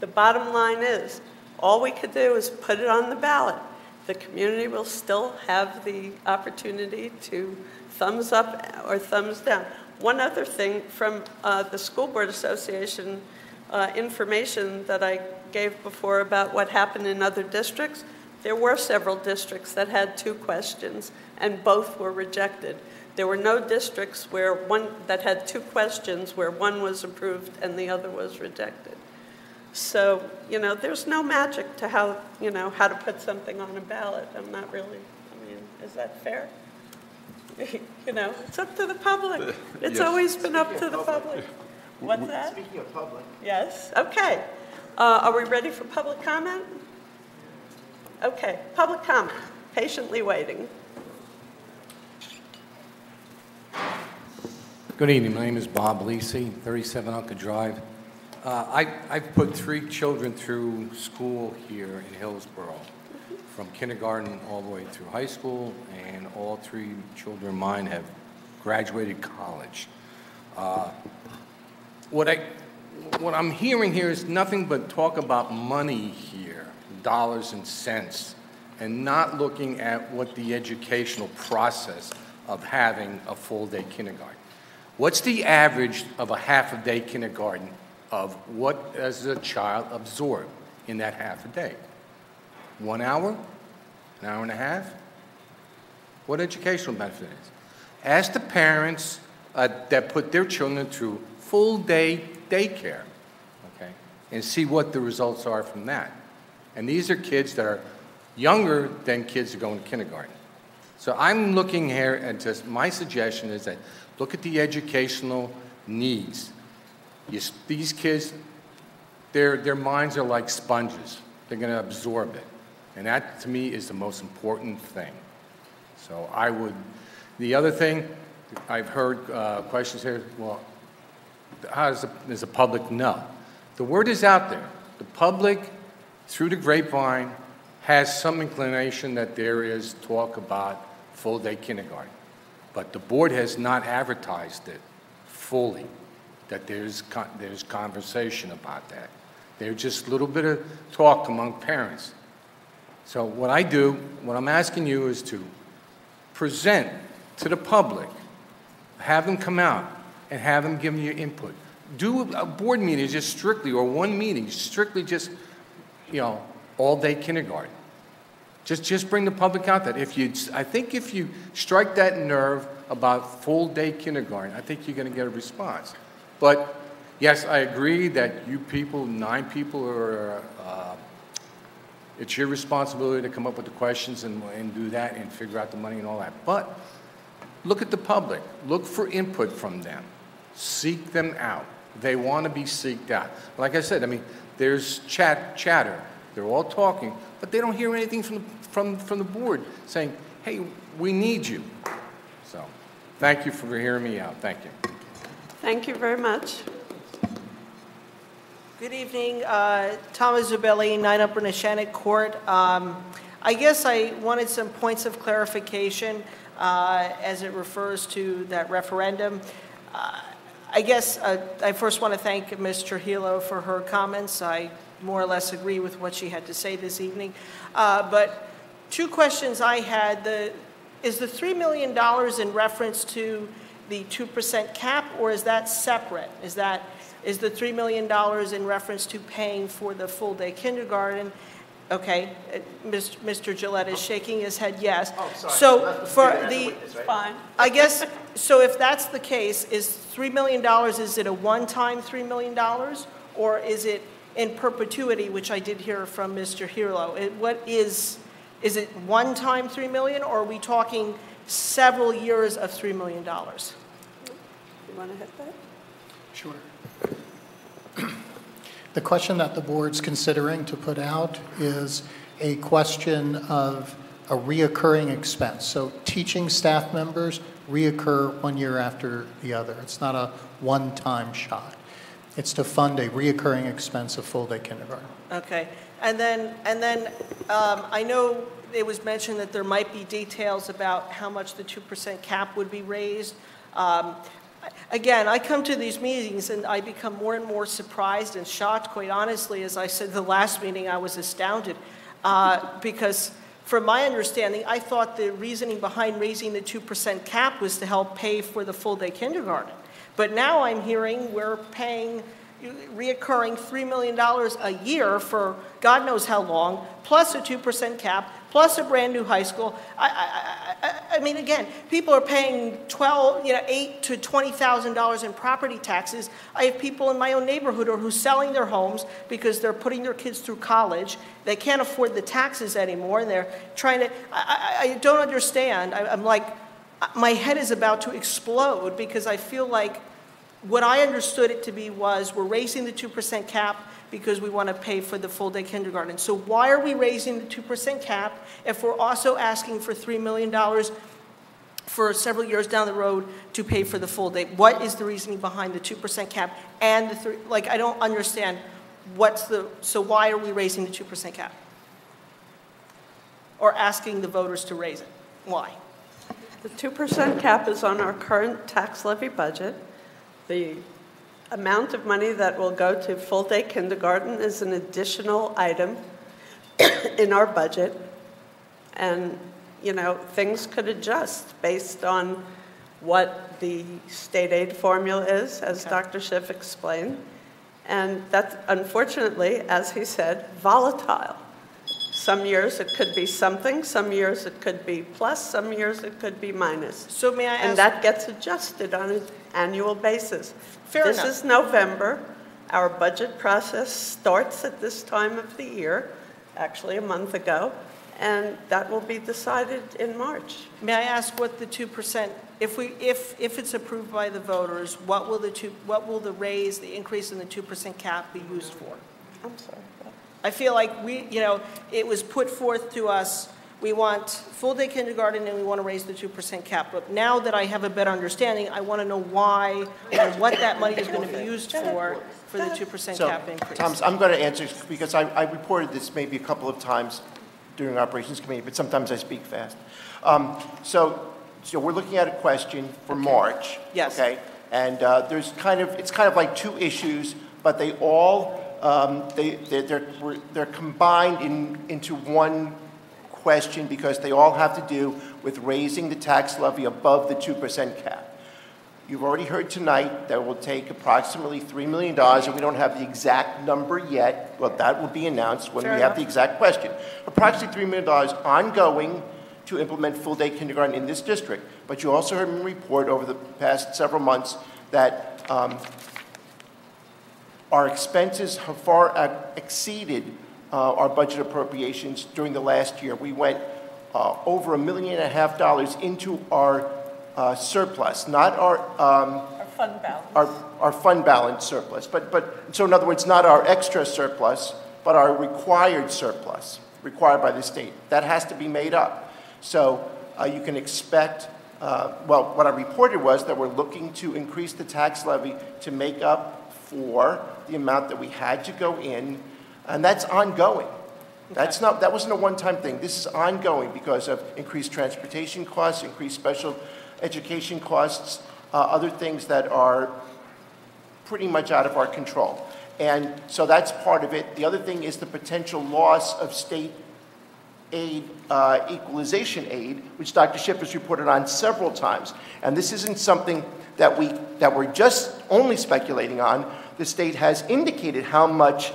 The bottom line is, all we could do is put it on the ballot. The community will still have the opportunity to thumbs up or thumbs down. One other thing from uh, the School Board Association uh, information that I gave before about what happened in other districts, there were several districts that had two questions, and both were rejected. There were no districts where one that had two questions where one was approved and the other was rejected. So, you know, there's no magic to how, you know, how to put something on a ballot. I'm not really, I mean, is that fair? You know, it's up to the public. It's Yes. always been up to the public. What's that? Speaking of public. Yes, okay. Uh, Are we ready for public comment? Okay, public comment, patiently waiting. Good evening. My name is Bob Lisi, 37 Uncle Drive. Uh, I, I've put three children through school here in Hillsborough, from kindergarten all the way through high school, and all three children of mine have graduated college. Uh, What I, what I'm hearing here is nothing but talk about money here, dollars and cents, and not looking at what the educational process of having a full-day kindergarten. What's the average of a half-a-day kindergarten of what does a child absorb in that half a day? One hour? An hour and a half? What educational benefit is? Ask the parents uh, that put their children through full-day daycare, okay, and see what the results are from that. And these are kids that are younger than kids that go in kindergarten. So I'm looking here and just, my suggestion is that look at the educational needs. You, these kids, their, their minds are like sponges. They're going to absorb it. And that, to me, is the most important thing. So I would, the other thing, I've heard uh, questions here, well, how does the, does the public know? The word is out there. The public, through the grapevine, has some inclination that there is talk about full-day kindergarten. But the board has not advertised it fully, that there's, con- there's conversation about that. There's just a little bit of talk among parents. So what I do, what I'm asking you is to present to the public. Have them come out and have them give you input. Do a board meeting just strictly, or one meeting, strictly just, you know, all-day kindergarten. Just, just bring the public out that if you, I think if you strike that nerve about full-day kindergarten, I think you're going to get a response. But yes, I agree that you people, nine people, are, uh, it's your responsibility to come up with the questions and, and do that and figure out the money and all that. But look at the public. Look for input from them. Seek them out. They want to be seeked out. Like I said, I mean, there's chat, chatter. They're all talking, but they don't hear anything from the, from, from the board saying, hey, we need you. So thank you for hearing me out. Thank you. Thank you very much. Good evening, uh, Thomas Zubelli, 9 Upper Neshannock Court. Um, I guess I wanted some points of clarification uh, as it refers to that referendum. Uh, I guess uh, I first want to thank Ms. Trujillo for her comments. I more or less agree with what she had to say this evening. Uh, but two questions I had. The, is the $3 million in reference to the 2% cap, or is that separate? Is that is the $3 million in reference to paying for the full-day kindergarten? Okay, uh, Mr. Gillette is shaking his head yes. Oh, sorry. So for the, witness, right? Fine. I guess, so if that's the case, is $3 million, is it a one-time $3 million? Or is it in perpetuity, which I did hear from Mr. Hirlo? It- What is, is it one-time 3 million, or are we talking several years of $3 million? You want to hit that? Sure. The question that the board's considering to put out is a question of a reoccurring expense. So teaching staff members reoccur one year after the other. It's not a one-time shot. It's to fund a reoccurring expense of full-day kindergarten. Okay, and then, and then, um, I know it was mentioned that there might be details about how much the 2% cap would be raised. Um, Again, I come to these meetings and I become more and more surprised and shocked, quite honestly. As I said the last meeting, I was astounded uh, because, from my understanding, I thought the reasoning behind raising the 2% cap was to help pay for the full day kindergarten. But now I'm hearing we're paying reoccurring $3 million a year for God knows how long, plus a 2% cap, plus a brand new high school. I, I, I, I mean, again, people are paying 12, you know, 8 to $20,000 in property taxes. I have people in my own neighborhood who are selling their homes because they're putting their kids through college. They can't afford the taxes anymore, and they're trying to, I, I, I don't understand. I, I'm like, my head is about to explode because I feel like what I understood it to be was we're raising the 2% cap because we want to pay for the full day kindergarten. So why are we raising the 2% cap if we're also asking for $3 million for several years down the road to pay for the full day? What is the reasoning behind the 2% cap and the three, like, I don't understand what's the, so why are we raising the 2% cap? Or asking the voters to raise it? Why? The 2% cap is on our current tax levy budget. The amount of money that will go to full-day kindergarten is an additional item in our budget. And, you know, things could adjust based on what the state aid formula is, as Dr. Schiff explained. And that's unfortunately, as he said, volatile. Some years it could be something, some years it could be plus, some years it could be minus. So may I ask? And that gets adjusted on an annual basis. Fair This enough. is November. Our budget process starts at this time of the year, actually a month ago, and that will be decided in March. May I ask what the 2%, if we, if, if it's approved by the voters, what will the two, what will the raise, the increase in the 2% cap be used for? I'm sorry. I feel like we, you know, it was put forth to us, we want full-day kindergarten and we want to raise the 2% cap. But now that I have a better understanding, I want to know why and what that money is going to be used for, for the 2% So, cap increase. Thomas, I'm going to answer, because I, I reported this maybe a couple of times during Operations Committee, but sometimes I speak fast. Um, So, so we're looking at a question for March. Yes. Okay? And uh, there's kind of, it's kind of like two issues, but they all, um, they, they're, they're they're combined in, into one question because they all have to do with raising the tax levy above the 2% cap. You've already heard tonight that will take approximately $3 million, and we don't have the exact number yet. Well, that will be announced when Fair we have the exact question. Approximately $3 million ongoing to implement full-day kindergarten in this district. But you also heard me report over the past several months that um, our expenses have far uh, exceeded uh, our budget appropriations during the last year. We went uh, over a million and a half dollars into our uh, surplus, not our, um, Our fund balance. our, our fund balance surplus. But, but, so in other words, not our extra surplus, but our required surplus, required by the state. That has to be made up. So uh, you can expect, uh, well, what I reported was that we're looking to increase the tax levy to make up for the amount that we had to go in, and that's ongoing. That's not, that wasn't a one-time thing. This is ongoing because of increased transportation costs, increased special education costs, uh, other things that are pretty much out of our control. And so that's part of it. The other thing is the potential loss of state aid, uh, equalization aid, which Dr. Schiff has reported on several times. And this isn't something that we that we're just only speculating on. The state has indicated how much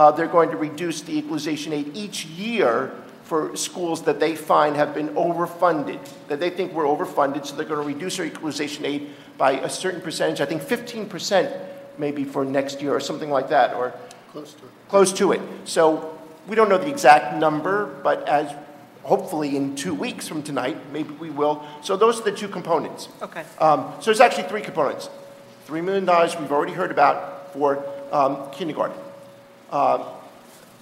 uh, they're going to reduce the equalization aid each year for schools that they find have been overfunded, that they think were overfunded, so they're going to reduce their equalization aid by a certain percentage, I think 15% maybe for next year or something like that, or Close to it. close to it. So we don't know the exact number, but as hopefully in two weeks from tonight, maybe we will. So those are the two components. Okay. Um, so there's actually three components. $3 million we've already heard about for um, kindergarten. Um,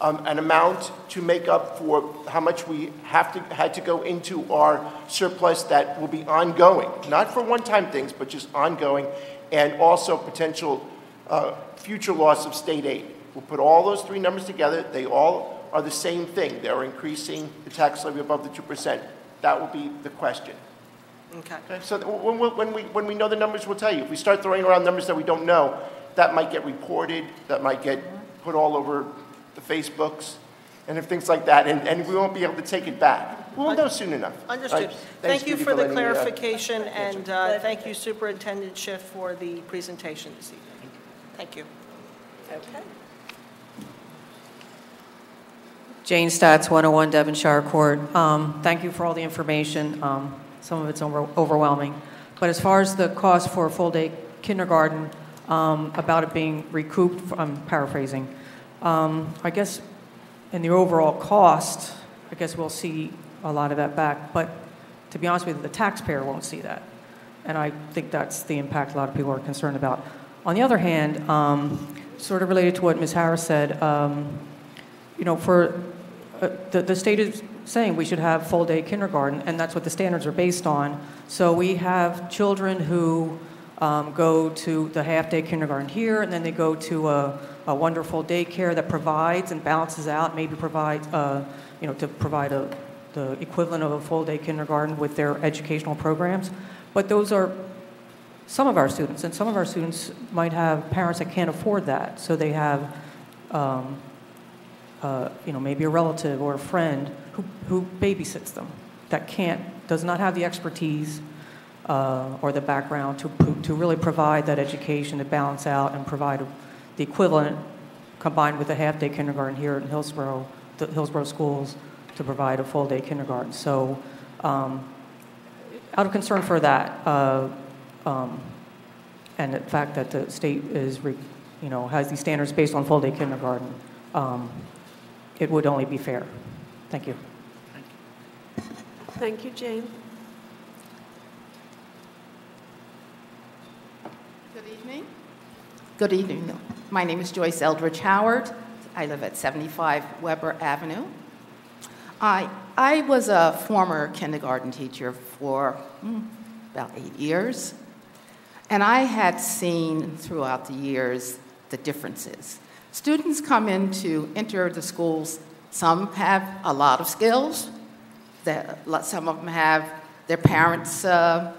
um, an amount to make up for how much we have to, had to go into our surplus that will be ongoing, not for one-time things, but just ongoing, and also potential uh, future loss of state aid. We'll put all those three numbers together. They all are the same thing. They're increasing the tax levy above the 2%. That will be the question. Okay. Okay, so when, we- when we, when we know the numbers, we'll tell you. If we start throwing around numbers that we don't know, that might get reported, that might get put all over the Facebooks and if things like that, and, and we won't be able to take it back. We'll know soon enough. Understood. Right? Thank you for the letting me, uh, clarification, and uh, thank you Superintendent Schiff for the presentation this evening. Thank you. Okay. Jane Stats, 101 Devonshire Court. Um, Thank you for all the information. Um, Some of it's over- overwhelming. But as far as the cost for a full-day kindergarten, um, about it being recouped, I'm paraphrasing, um, I guess in the overall cost, I guess we'll see a lot of that back. But to be honest with you, the taxpayer won't see that. And I think that's the impact a lot of people are concerned about. On the other hand, um, sort of related to what Ms. Harris said, um, you know, for, uh, the, the state is saying we should have full-day kindergarten, and that's what the standards are based on. So we have children who um, go to the half-day kindergarten here, and then they go to a, a wonderful daycare that provides and balances out, maybe provides, uh, you know, to provide a, the equivalent of a full-day kindergarten with their educational programs. But those are some of our students, and some of our students might have parents that can't afford that, so they have, um, uh, you know, maybe a relative or a friend who, who babysits them that can't, does not have the expertise uh, or the background to, to really provide that education to balance out and provide the equivalent combined with a half-day kindergarten here in Hillsborough, the Hillsborough schools, to provide a full-day kindergarten. So, um, out of concern for that, uh, um, and the fact that the state is, re, you know, has these standards based on full-day kindergarten, um, it would only be fair. Thank you. Thank you, Jane. Good evening. Good evening. My name is Joyce Eldridge Howard. I live at 75 Weber Avenue. I, I was a former kindergarten teacher for hmm, about eight years, and I had seen throughout the years the differences. Students come in to enter the schools, some have a lot of skills, that, some of them have their parents uh,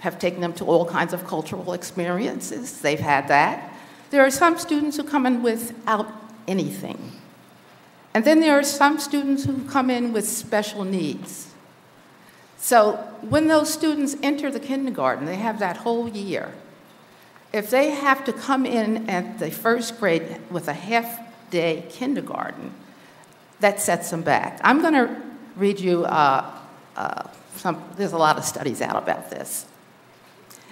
have taken them to all kinds of cultural experiences. They've had that. There are some students who come in without anything. And then there are some students who come in with special needs. So when those students enter the kindergarten, they have that whole year. If they have to come in at the first grade with a half day kindergarten, that sets them back. I'm going to read you uh, uh, some, there's a lot of studies out about this.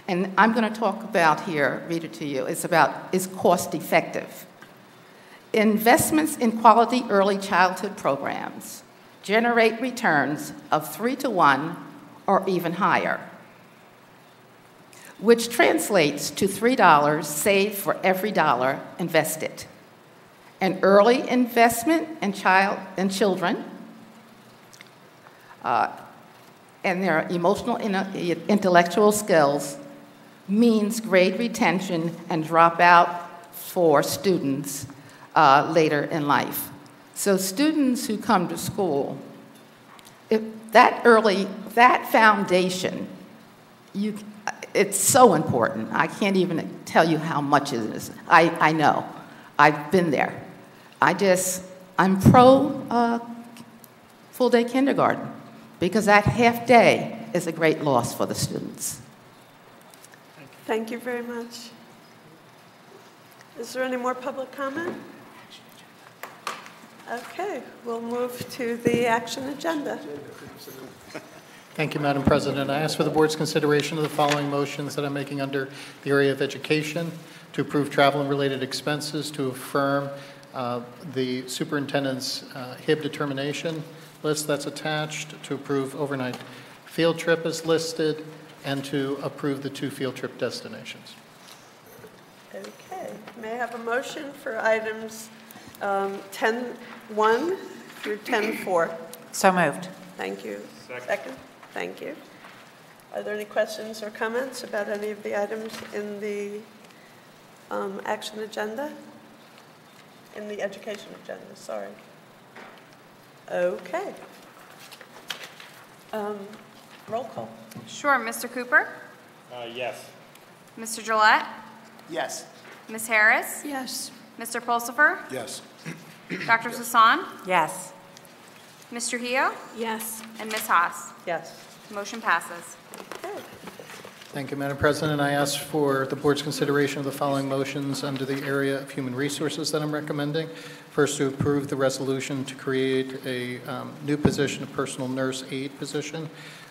And I'm going to talk about here, read it to you, it's about is cost effective. Investments in quality early childhood programs generate returns of three to one or even higher, which translates to $3 saved for every dollar invested. An early investment in, child, in children uh, and their emotional and intellectual skills means grade retention and dropout for students uh, later in life. So students who come to school, that early, that foundation, you, it's so important. I can't even tell you how much it is. I, I know. I've been there. I just, I'm pro uh, full day kindergarten because that half day is a great loss for the students. Thank you very much. Is there any more public comment? Okay, we'll move to the action agenda. Thank you, Madam President. I ask for the board's consideration of the following motions that I'm making under the area of education to approve travel and related expenses, to affirm uh, the superintendent's uh, HIB determination list that's attached, to approve overnight field trip as listed, and to approve the two field trip destinations. Okay, may I have a motion for items um, 10-1 through 10-4? So moved. Thank you. Second. Thank you. Are there any questions or comments about any of the items in the um, action agenda? In the education agenda, sorry. Okay. Um, Roll call. Sure, Mr. Cooper? Uh, yes. Mr. Gillette? Yes. Ms. Harris? Yes. Mr. Pulsifer? Yes. Dr. Sasan? Yes. Mr. Hio? Yes. And Ms. Haas? Yes. Motion passes. Thank you, Madam President. I ask for the board's consideration of the following motions under the area of human resources that I'm recommending. First, to approve the resolution to create a um, new position, a personal nurse aide position.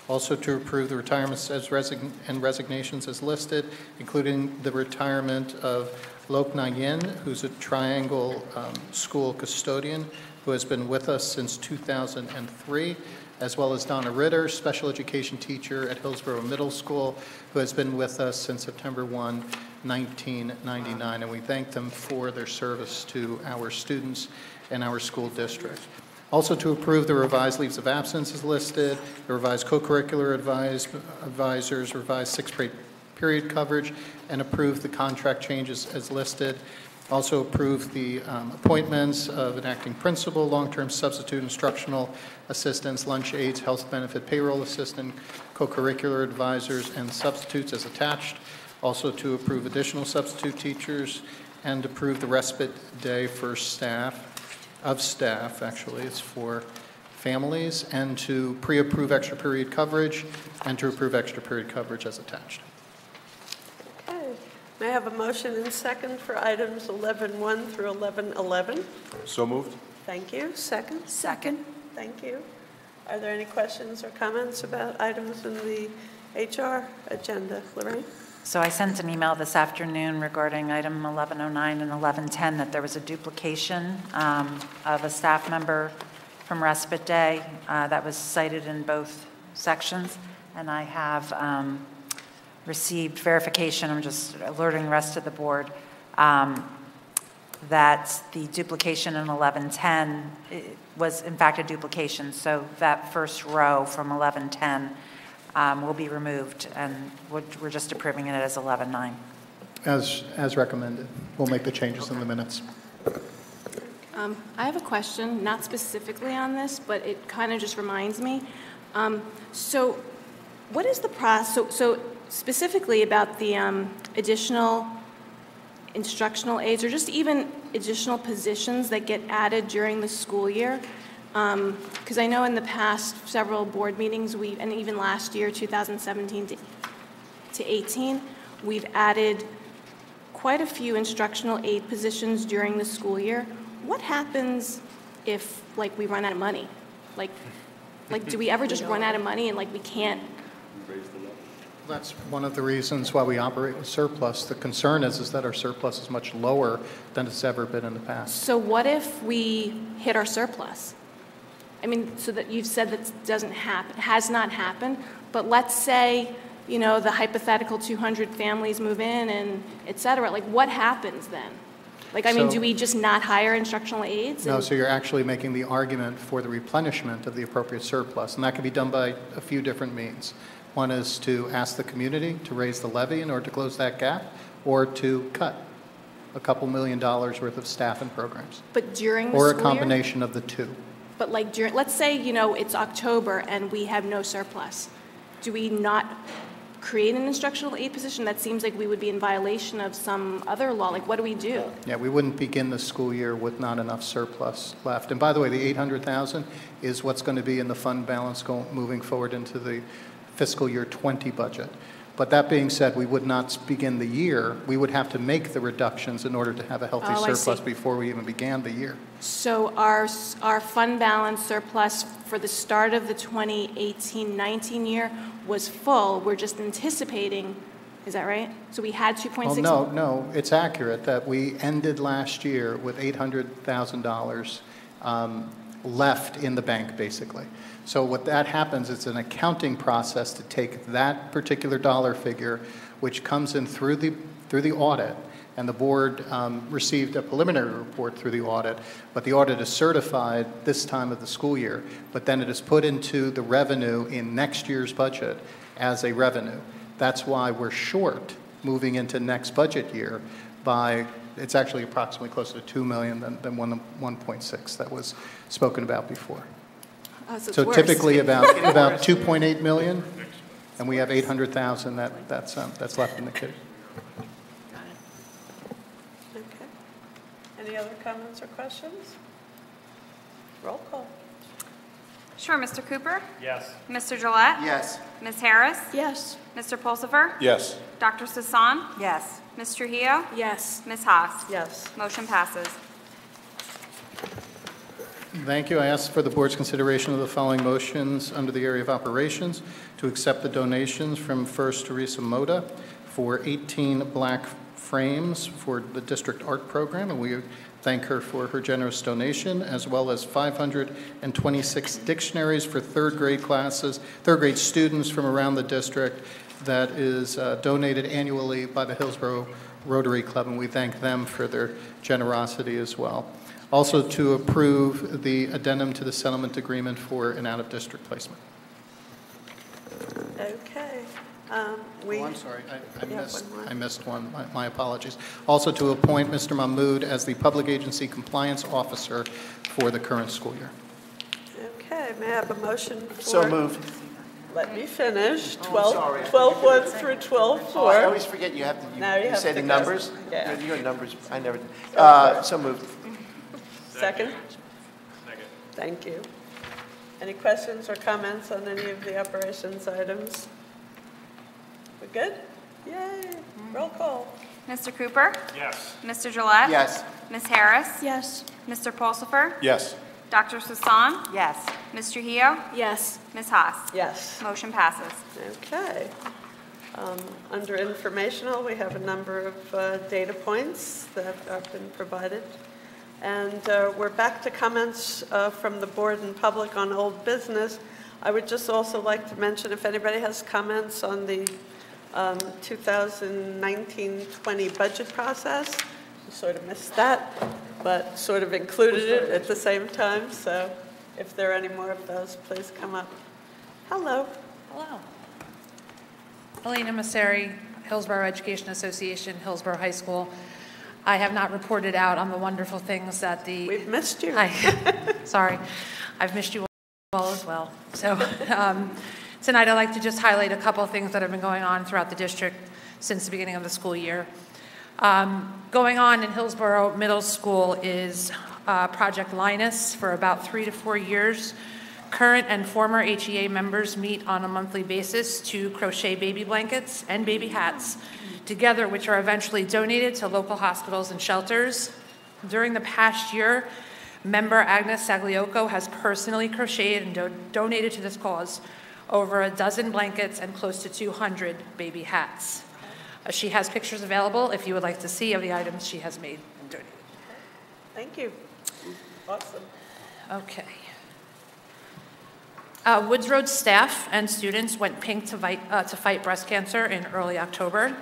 Also to approve the retirements as resign and resignations as listed, including the retirement of Lok Yin, who's a Triangle um, School custodian who has been with us since 2003, as well as Donna Ritter, special education teacher at Hillsborough Middle School, who has been with us since September 1, 1999. And we thank them for their service to our students and our school district. Also to approve the revised leaves of absence is listed, the revised co-curricular advisors, revised sixth grade period coverage, and approve the contract changes as listed. Also approve the um, appointments of an acting principal, long-term substitute instructional assistants, lunch aides, health benefit payroll assistant, co-curricular advisors, and substitutes as attached. Also to approve additional substitute teachers and approve the respite day for staff of staff, actually. It's for families, and to pre-approve extra period coverage, and to approve extra period coverage as attached. Okay. May I have a motion and second for items 11-1 through 11-11? So moved. Thank you. Second? Second. Thank you. Are there any questions or comments about items in the HR agenda? Lorraine? So I sent an email this afternoon regarding item 1109 and 1110 that there was a duplication um, of a staff member from respite day uh, that was cited in both sections. And I have um, received verification, I'm just alerting the rest of the board, um, that the duplication in 1110 was in fact a duplication. So that first row from 1110 um, will be removed, and we're we're just approving it as 11.9. As, as recommended. We'll make the changes in the minutes. Um, I have a question, not specifically on this, but it kind of just reminds me. Um, so, what is the process? So, so specifically about the um, additional instructional aids, or just even additional positions that get added during the school year? Um, because I know in the past several board meetings, we, and even last year, 2017 to to 18, we've added quite a few instructional aid positions during the school year. What happens if, like, we run out of money? Like, like, do we ever just run out of money and, like, we can't? That's one of the reasons why we operate with surplus. The concern is, is that our surplus is much lower than it's ever been in the past. So what if we hit our surplus? I mean, so that you've said that doesn't happen, has not happened, but let's say, you know, the hypothetical 200 families move in and et cetera, like what happens then? Like, I mean, So- do we just not hire instructional aides? No, so you're actually making the argument for the replenishment of the appropriate surplus, and that can be done by a few different means. One is to ask the community to raise the levy in order to close that gap, or to cut a couple million dollars worth of staff and programs, But during the or a school year? combination of the two. But like during, let's say, you know, it's October and we have no surplus. Do we not create an instructional aid position? That seems like we would be in violation of some other law. Like, what do we do? Yeah, we wouldn't begin the school year with not enough surplus left. And by the way, the 800,000 is what's going to be in the fund balance going, moving forward into the fiscal year 20 budget. But that being said, we would not begin the year, we would have to make the reductions in order to have a healthy Oh, surplus before we even began the year. So our, our fund balance surplus for the start of the 2018-19 year was full. We're just anticipating, is that right? So we had 2.6. Well, no, no, it's accurate that we ended last year with $800,000 um, left in the bank, basically. So what that happens, it's an accounting process to take that particular dollar figure, which comes in through the, through the audit, and the board um, received a preliminary report through the audit, but the audit is certified this time of the school year, but then it is put into the revenue in next year's budget as a revenue. That's why we're short moving into next budget year by, it's actually approximately closer to 2 million than, than one- 1.6 that was spoken about before. Oh, so So typically about, about 2.8 million, and we have 800,000 that, that's, um, that's left in the kitty. Got it. Okay. Any other comments or questions? Roll call. Sure, Mr. Cooper? Yes. Mr. Gillette? Yes. Ms. Harris? Yes. Mr. Pulsifer? Yes. Dr. Sasan? Yes. Ms. Trujillo? Yes. Ms. Haas? Yes. Motion passes. Thank you. I ask for the board's consideration of the following motions under the area of operations to accept the donations from First Teresa Moda for 18 black frames for the district art program, and we thank her for her generous donation, as well as 526 dictionaries for third grade classes, third grade students from around the district that is uh, donated annually by the Hillsborough Rotary Club, and we thank them for their generosity as well. Also to approve the addendum to the settlement agreement for an out-of-district placement. Okay. Um, We. Oh, I'm sorry, I- I missed, one. I missed one, My- my apologies. Also to appoint Mr. Mahmood as the Public Agency Compliance Officer for the current school year. Okay, may I have a motion for? So moved. Let me finish. Oh, 12, sorry. 12 1 through 12 Oh, I always forget you have to, you- Now you you have say to the go. numbers? Yeah. You're- You're numbers, I never, uh, so moved. Second? Second. Thank you. Any questions or comments on any of the operations items? We're good? Yay, roll call. Mr. Cooper? Yes. Mr. Gillette? Yes. Ms. Harris? Yes. Mr. Pulsifer? Yes. Dr. Sasan? Yes. Ms. Trujillo? Yes. Ms. Haas? Yes. Motion passes. Okay. Um, Under informational, we have a number of uh, data points that have been provided. And uh, we're back to comments uh, from the board and public on old business. I would just also like to mention, if anybody has comments on the um, 2019-20 budget process, you sort of missed that, but sort of included it at the same time. So if there are any more of those, please come up. Hello. Hello. Elena Masseri, Hillsborough Education Association, Hillsborough High School. I have not reported out on the wonderful things that the. We've missed you. I, sorry, I've missed you all as well. So um, tonight I'd like to just highlight a couple of things that have been going on throughout the district since the beginning of the school year. Um, Going on in Hillsborough Middle School is uh, Project Linus for about three to four years. Current and former HEA members meet on a monthly basis to crochet baby blankets and baby hats together, which are eventually donated to local hospitals and shelters. During the past year, member Agnes Sagliocco has personally crocheted and do- donated to this cause over a dozen blankets and close to 200 baby hats. Uh, She has pictures available if you would like to see of the items she has made and donated. Thank you. Awesome. Okay. Uh, Woods Road staff and students went pink to fight, uh, to fight breast cancer in early October.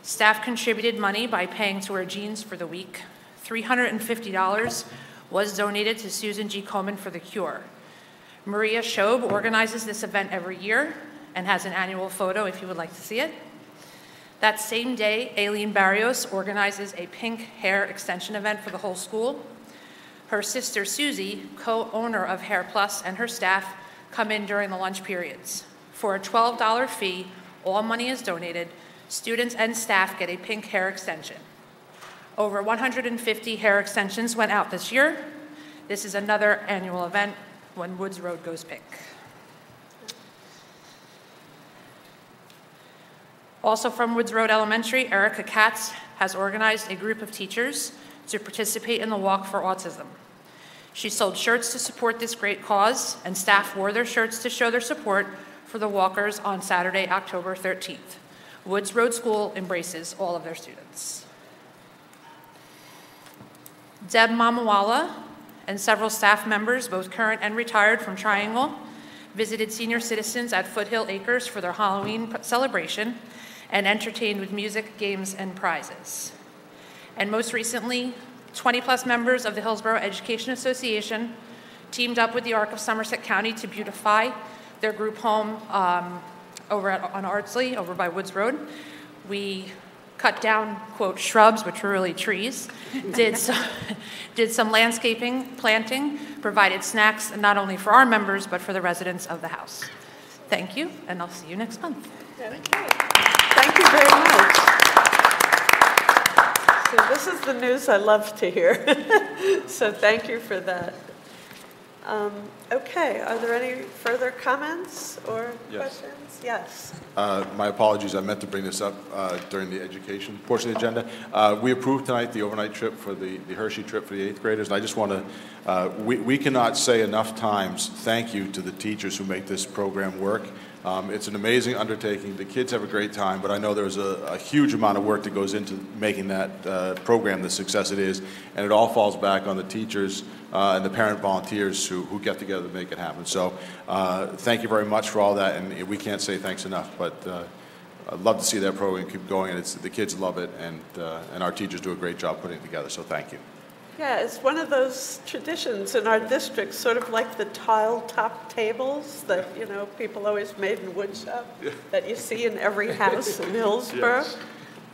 Staff contributed money by paying to wear jeans for the week. $350 was donated to Susan G. Komen for the Cure. Maria Schob organizes this event every year and has an annual photo if you would like to see it. That same day, Aileen Barrios organizes a pink hair extension event for the whole school. Her sister Susie, co owner of Hair Plus, and her staff come in during the lunch periods. For a $12 fee, all money is donated. Students and staff get a pink hair extension. Over 150 hair extensions went out this year. This is another annual event when Woods Road goes pink. Also from Woods Road Elementary, Erica Katz has organized a group of teachers to participate in the Walk for Autism. She sold shirts to support this great cause, and staff wore their shirts to show their support for the walkers on Saturday, October 13th. Woods Road School embraces all of their students. Deb Mamawala and several staff members, both current and retired from Triangle, visited senior citizens at Foothill Acres for their Halloween celebration and entertained with music, games, and prizes. And most recently, 20 plus members of the Hillsborough Education Association teamed up with the Arc of Somerset County to beautify their group home um, over at, on Ardsley, over by Woods Road. We cut down, quote, shrubs, which were really trees, did some, did some landscaping, planting, provided snacks, not only for our members, but for the residents of the house. Thank you, and I'll see you next month. Thank you very much. So this is the news I love to hear. So thank you for that. Um, Okay, are there any further comments or Yes. questions? Yes. Uh, My apologies, I meant to bring this up uh, during the education portion of the agenda. Uh, We approved tonight the overnight trip for the the Hershey trip for the eighth graders, and I just want to, we we cannot say enough times, thank you to the teachers who make this program work. Um, It's an amazing undertaking, the kids have a great time, but I know there's a a huge amount of work that goes into making that uh, program the success it is, and it all falls back on the teachers uh, and the parent volunteers who who get together to make it happen. So uh, thank you very much for all that, and we can't say thanks enough, but uh, I'd love to see that program keep going, and it's, the kids love it, and, uh, and our teachers do a great job putting it together, so thank you. Yeah, it's one of those traditions in our district, sort of like the tile top tables that, you know, people always made in woodshop that you see in every house in Hillsborough. Yes.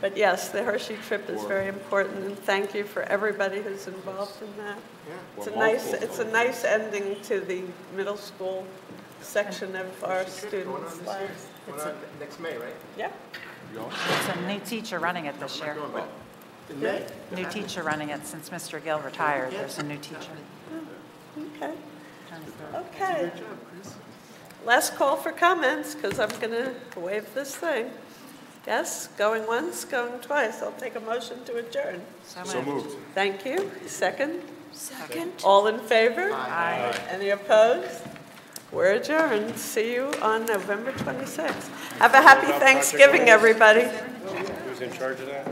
But yes, the Hershey trip is very important, and thank you for everybody who's involved in that. It's a nice, it's a nice ending to the middle school section of our students' lives. It's a- Next May, right? Yeah. It's a new teacher running it this year. In May? New teacher running it since Mr. Gill retired. There's a new teacher. Okay. Okay. Last call for comments, because I'm going to wave this thing. Yes, going once, going twice. I'll take a motion to adjourn. So moved. Thank you. Second? Second. All in favor? Aye. Any opposed? We're adjourned. See you on November 26th. Have a happy Thanksgiving, everybody. Who's in charge of that?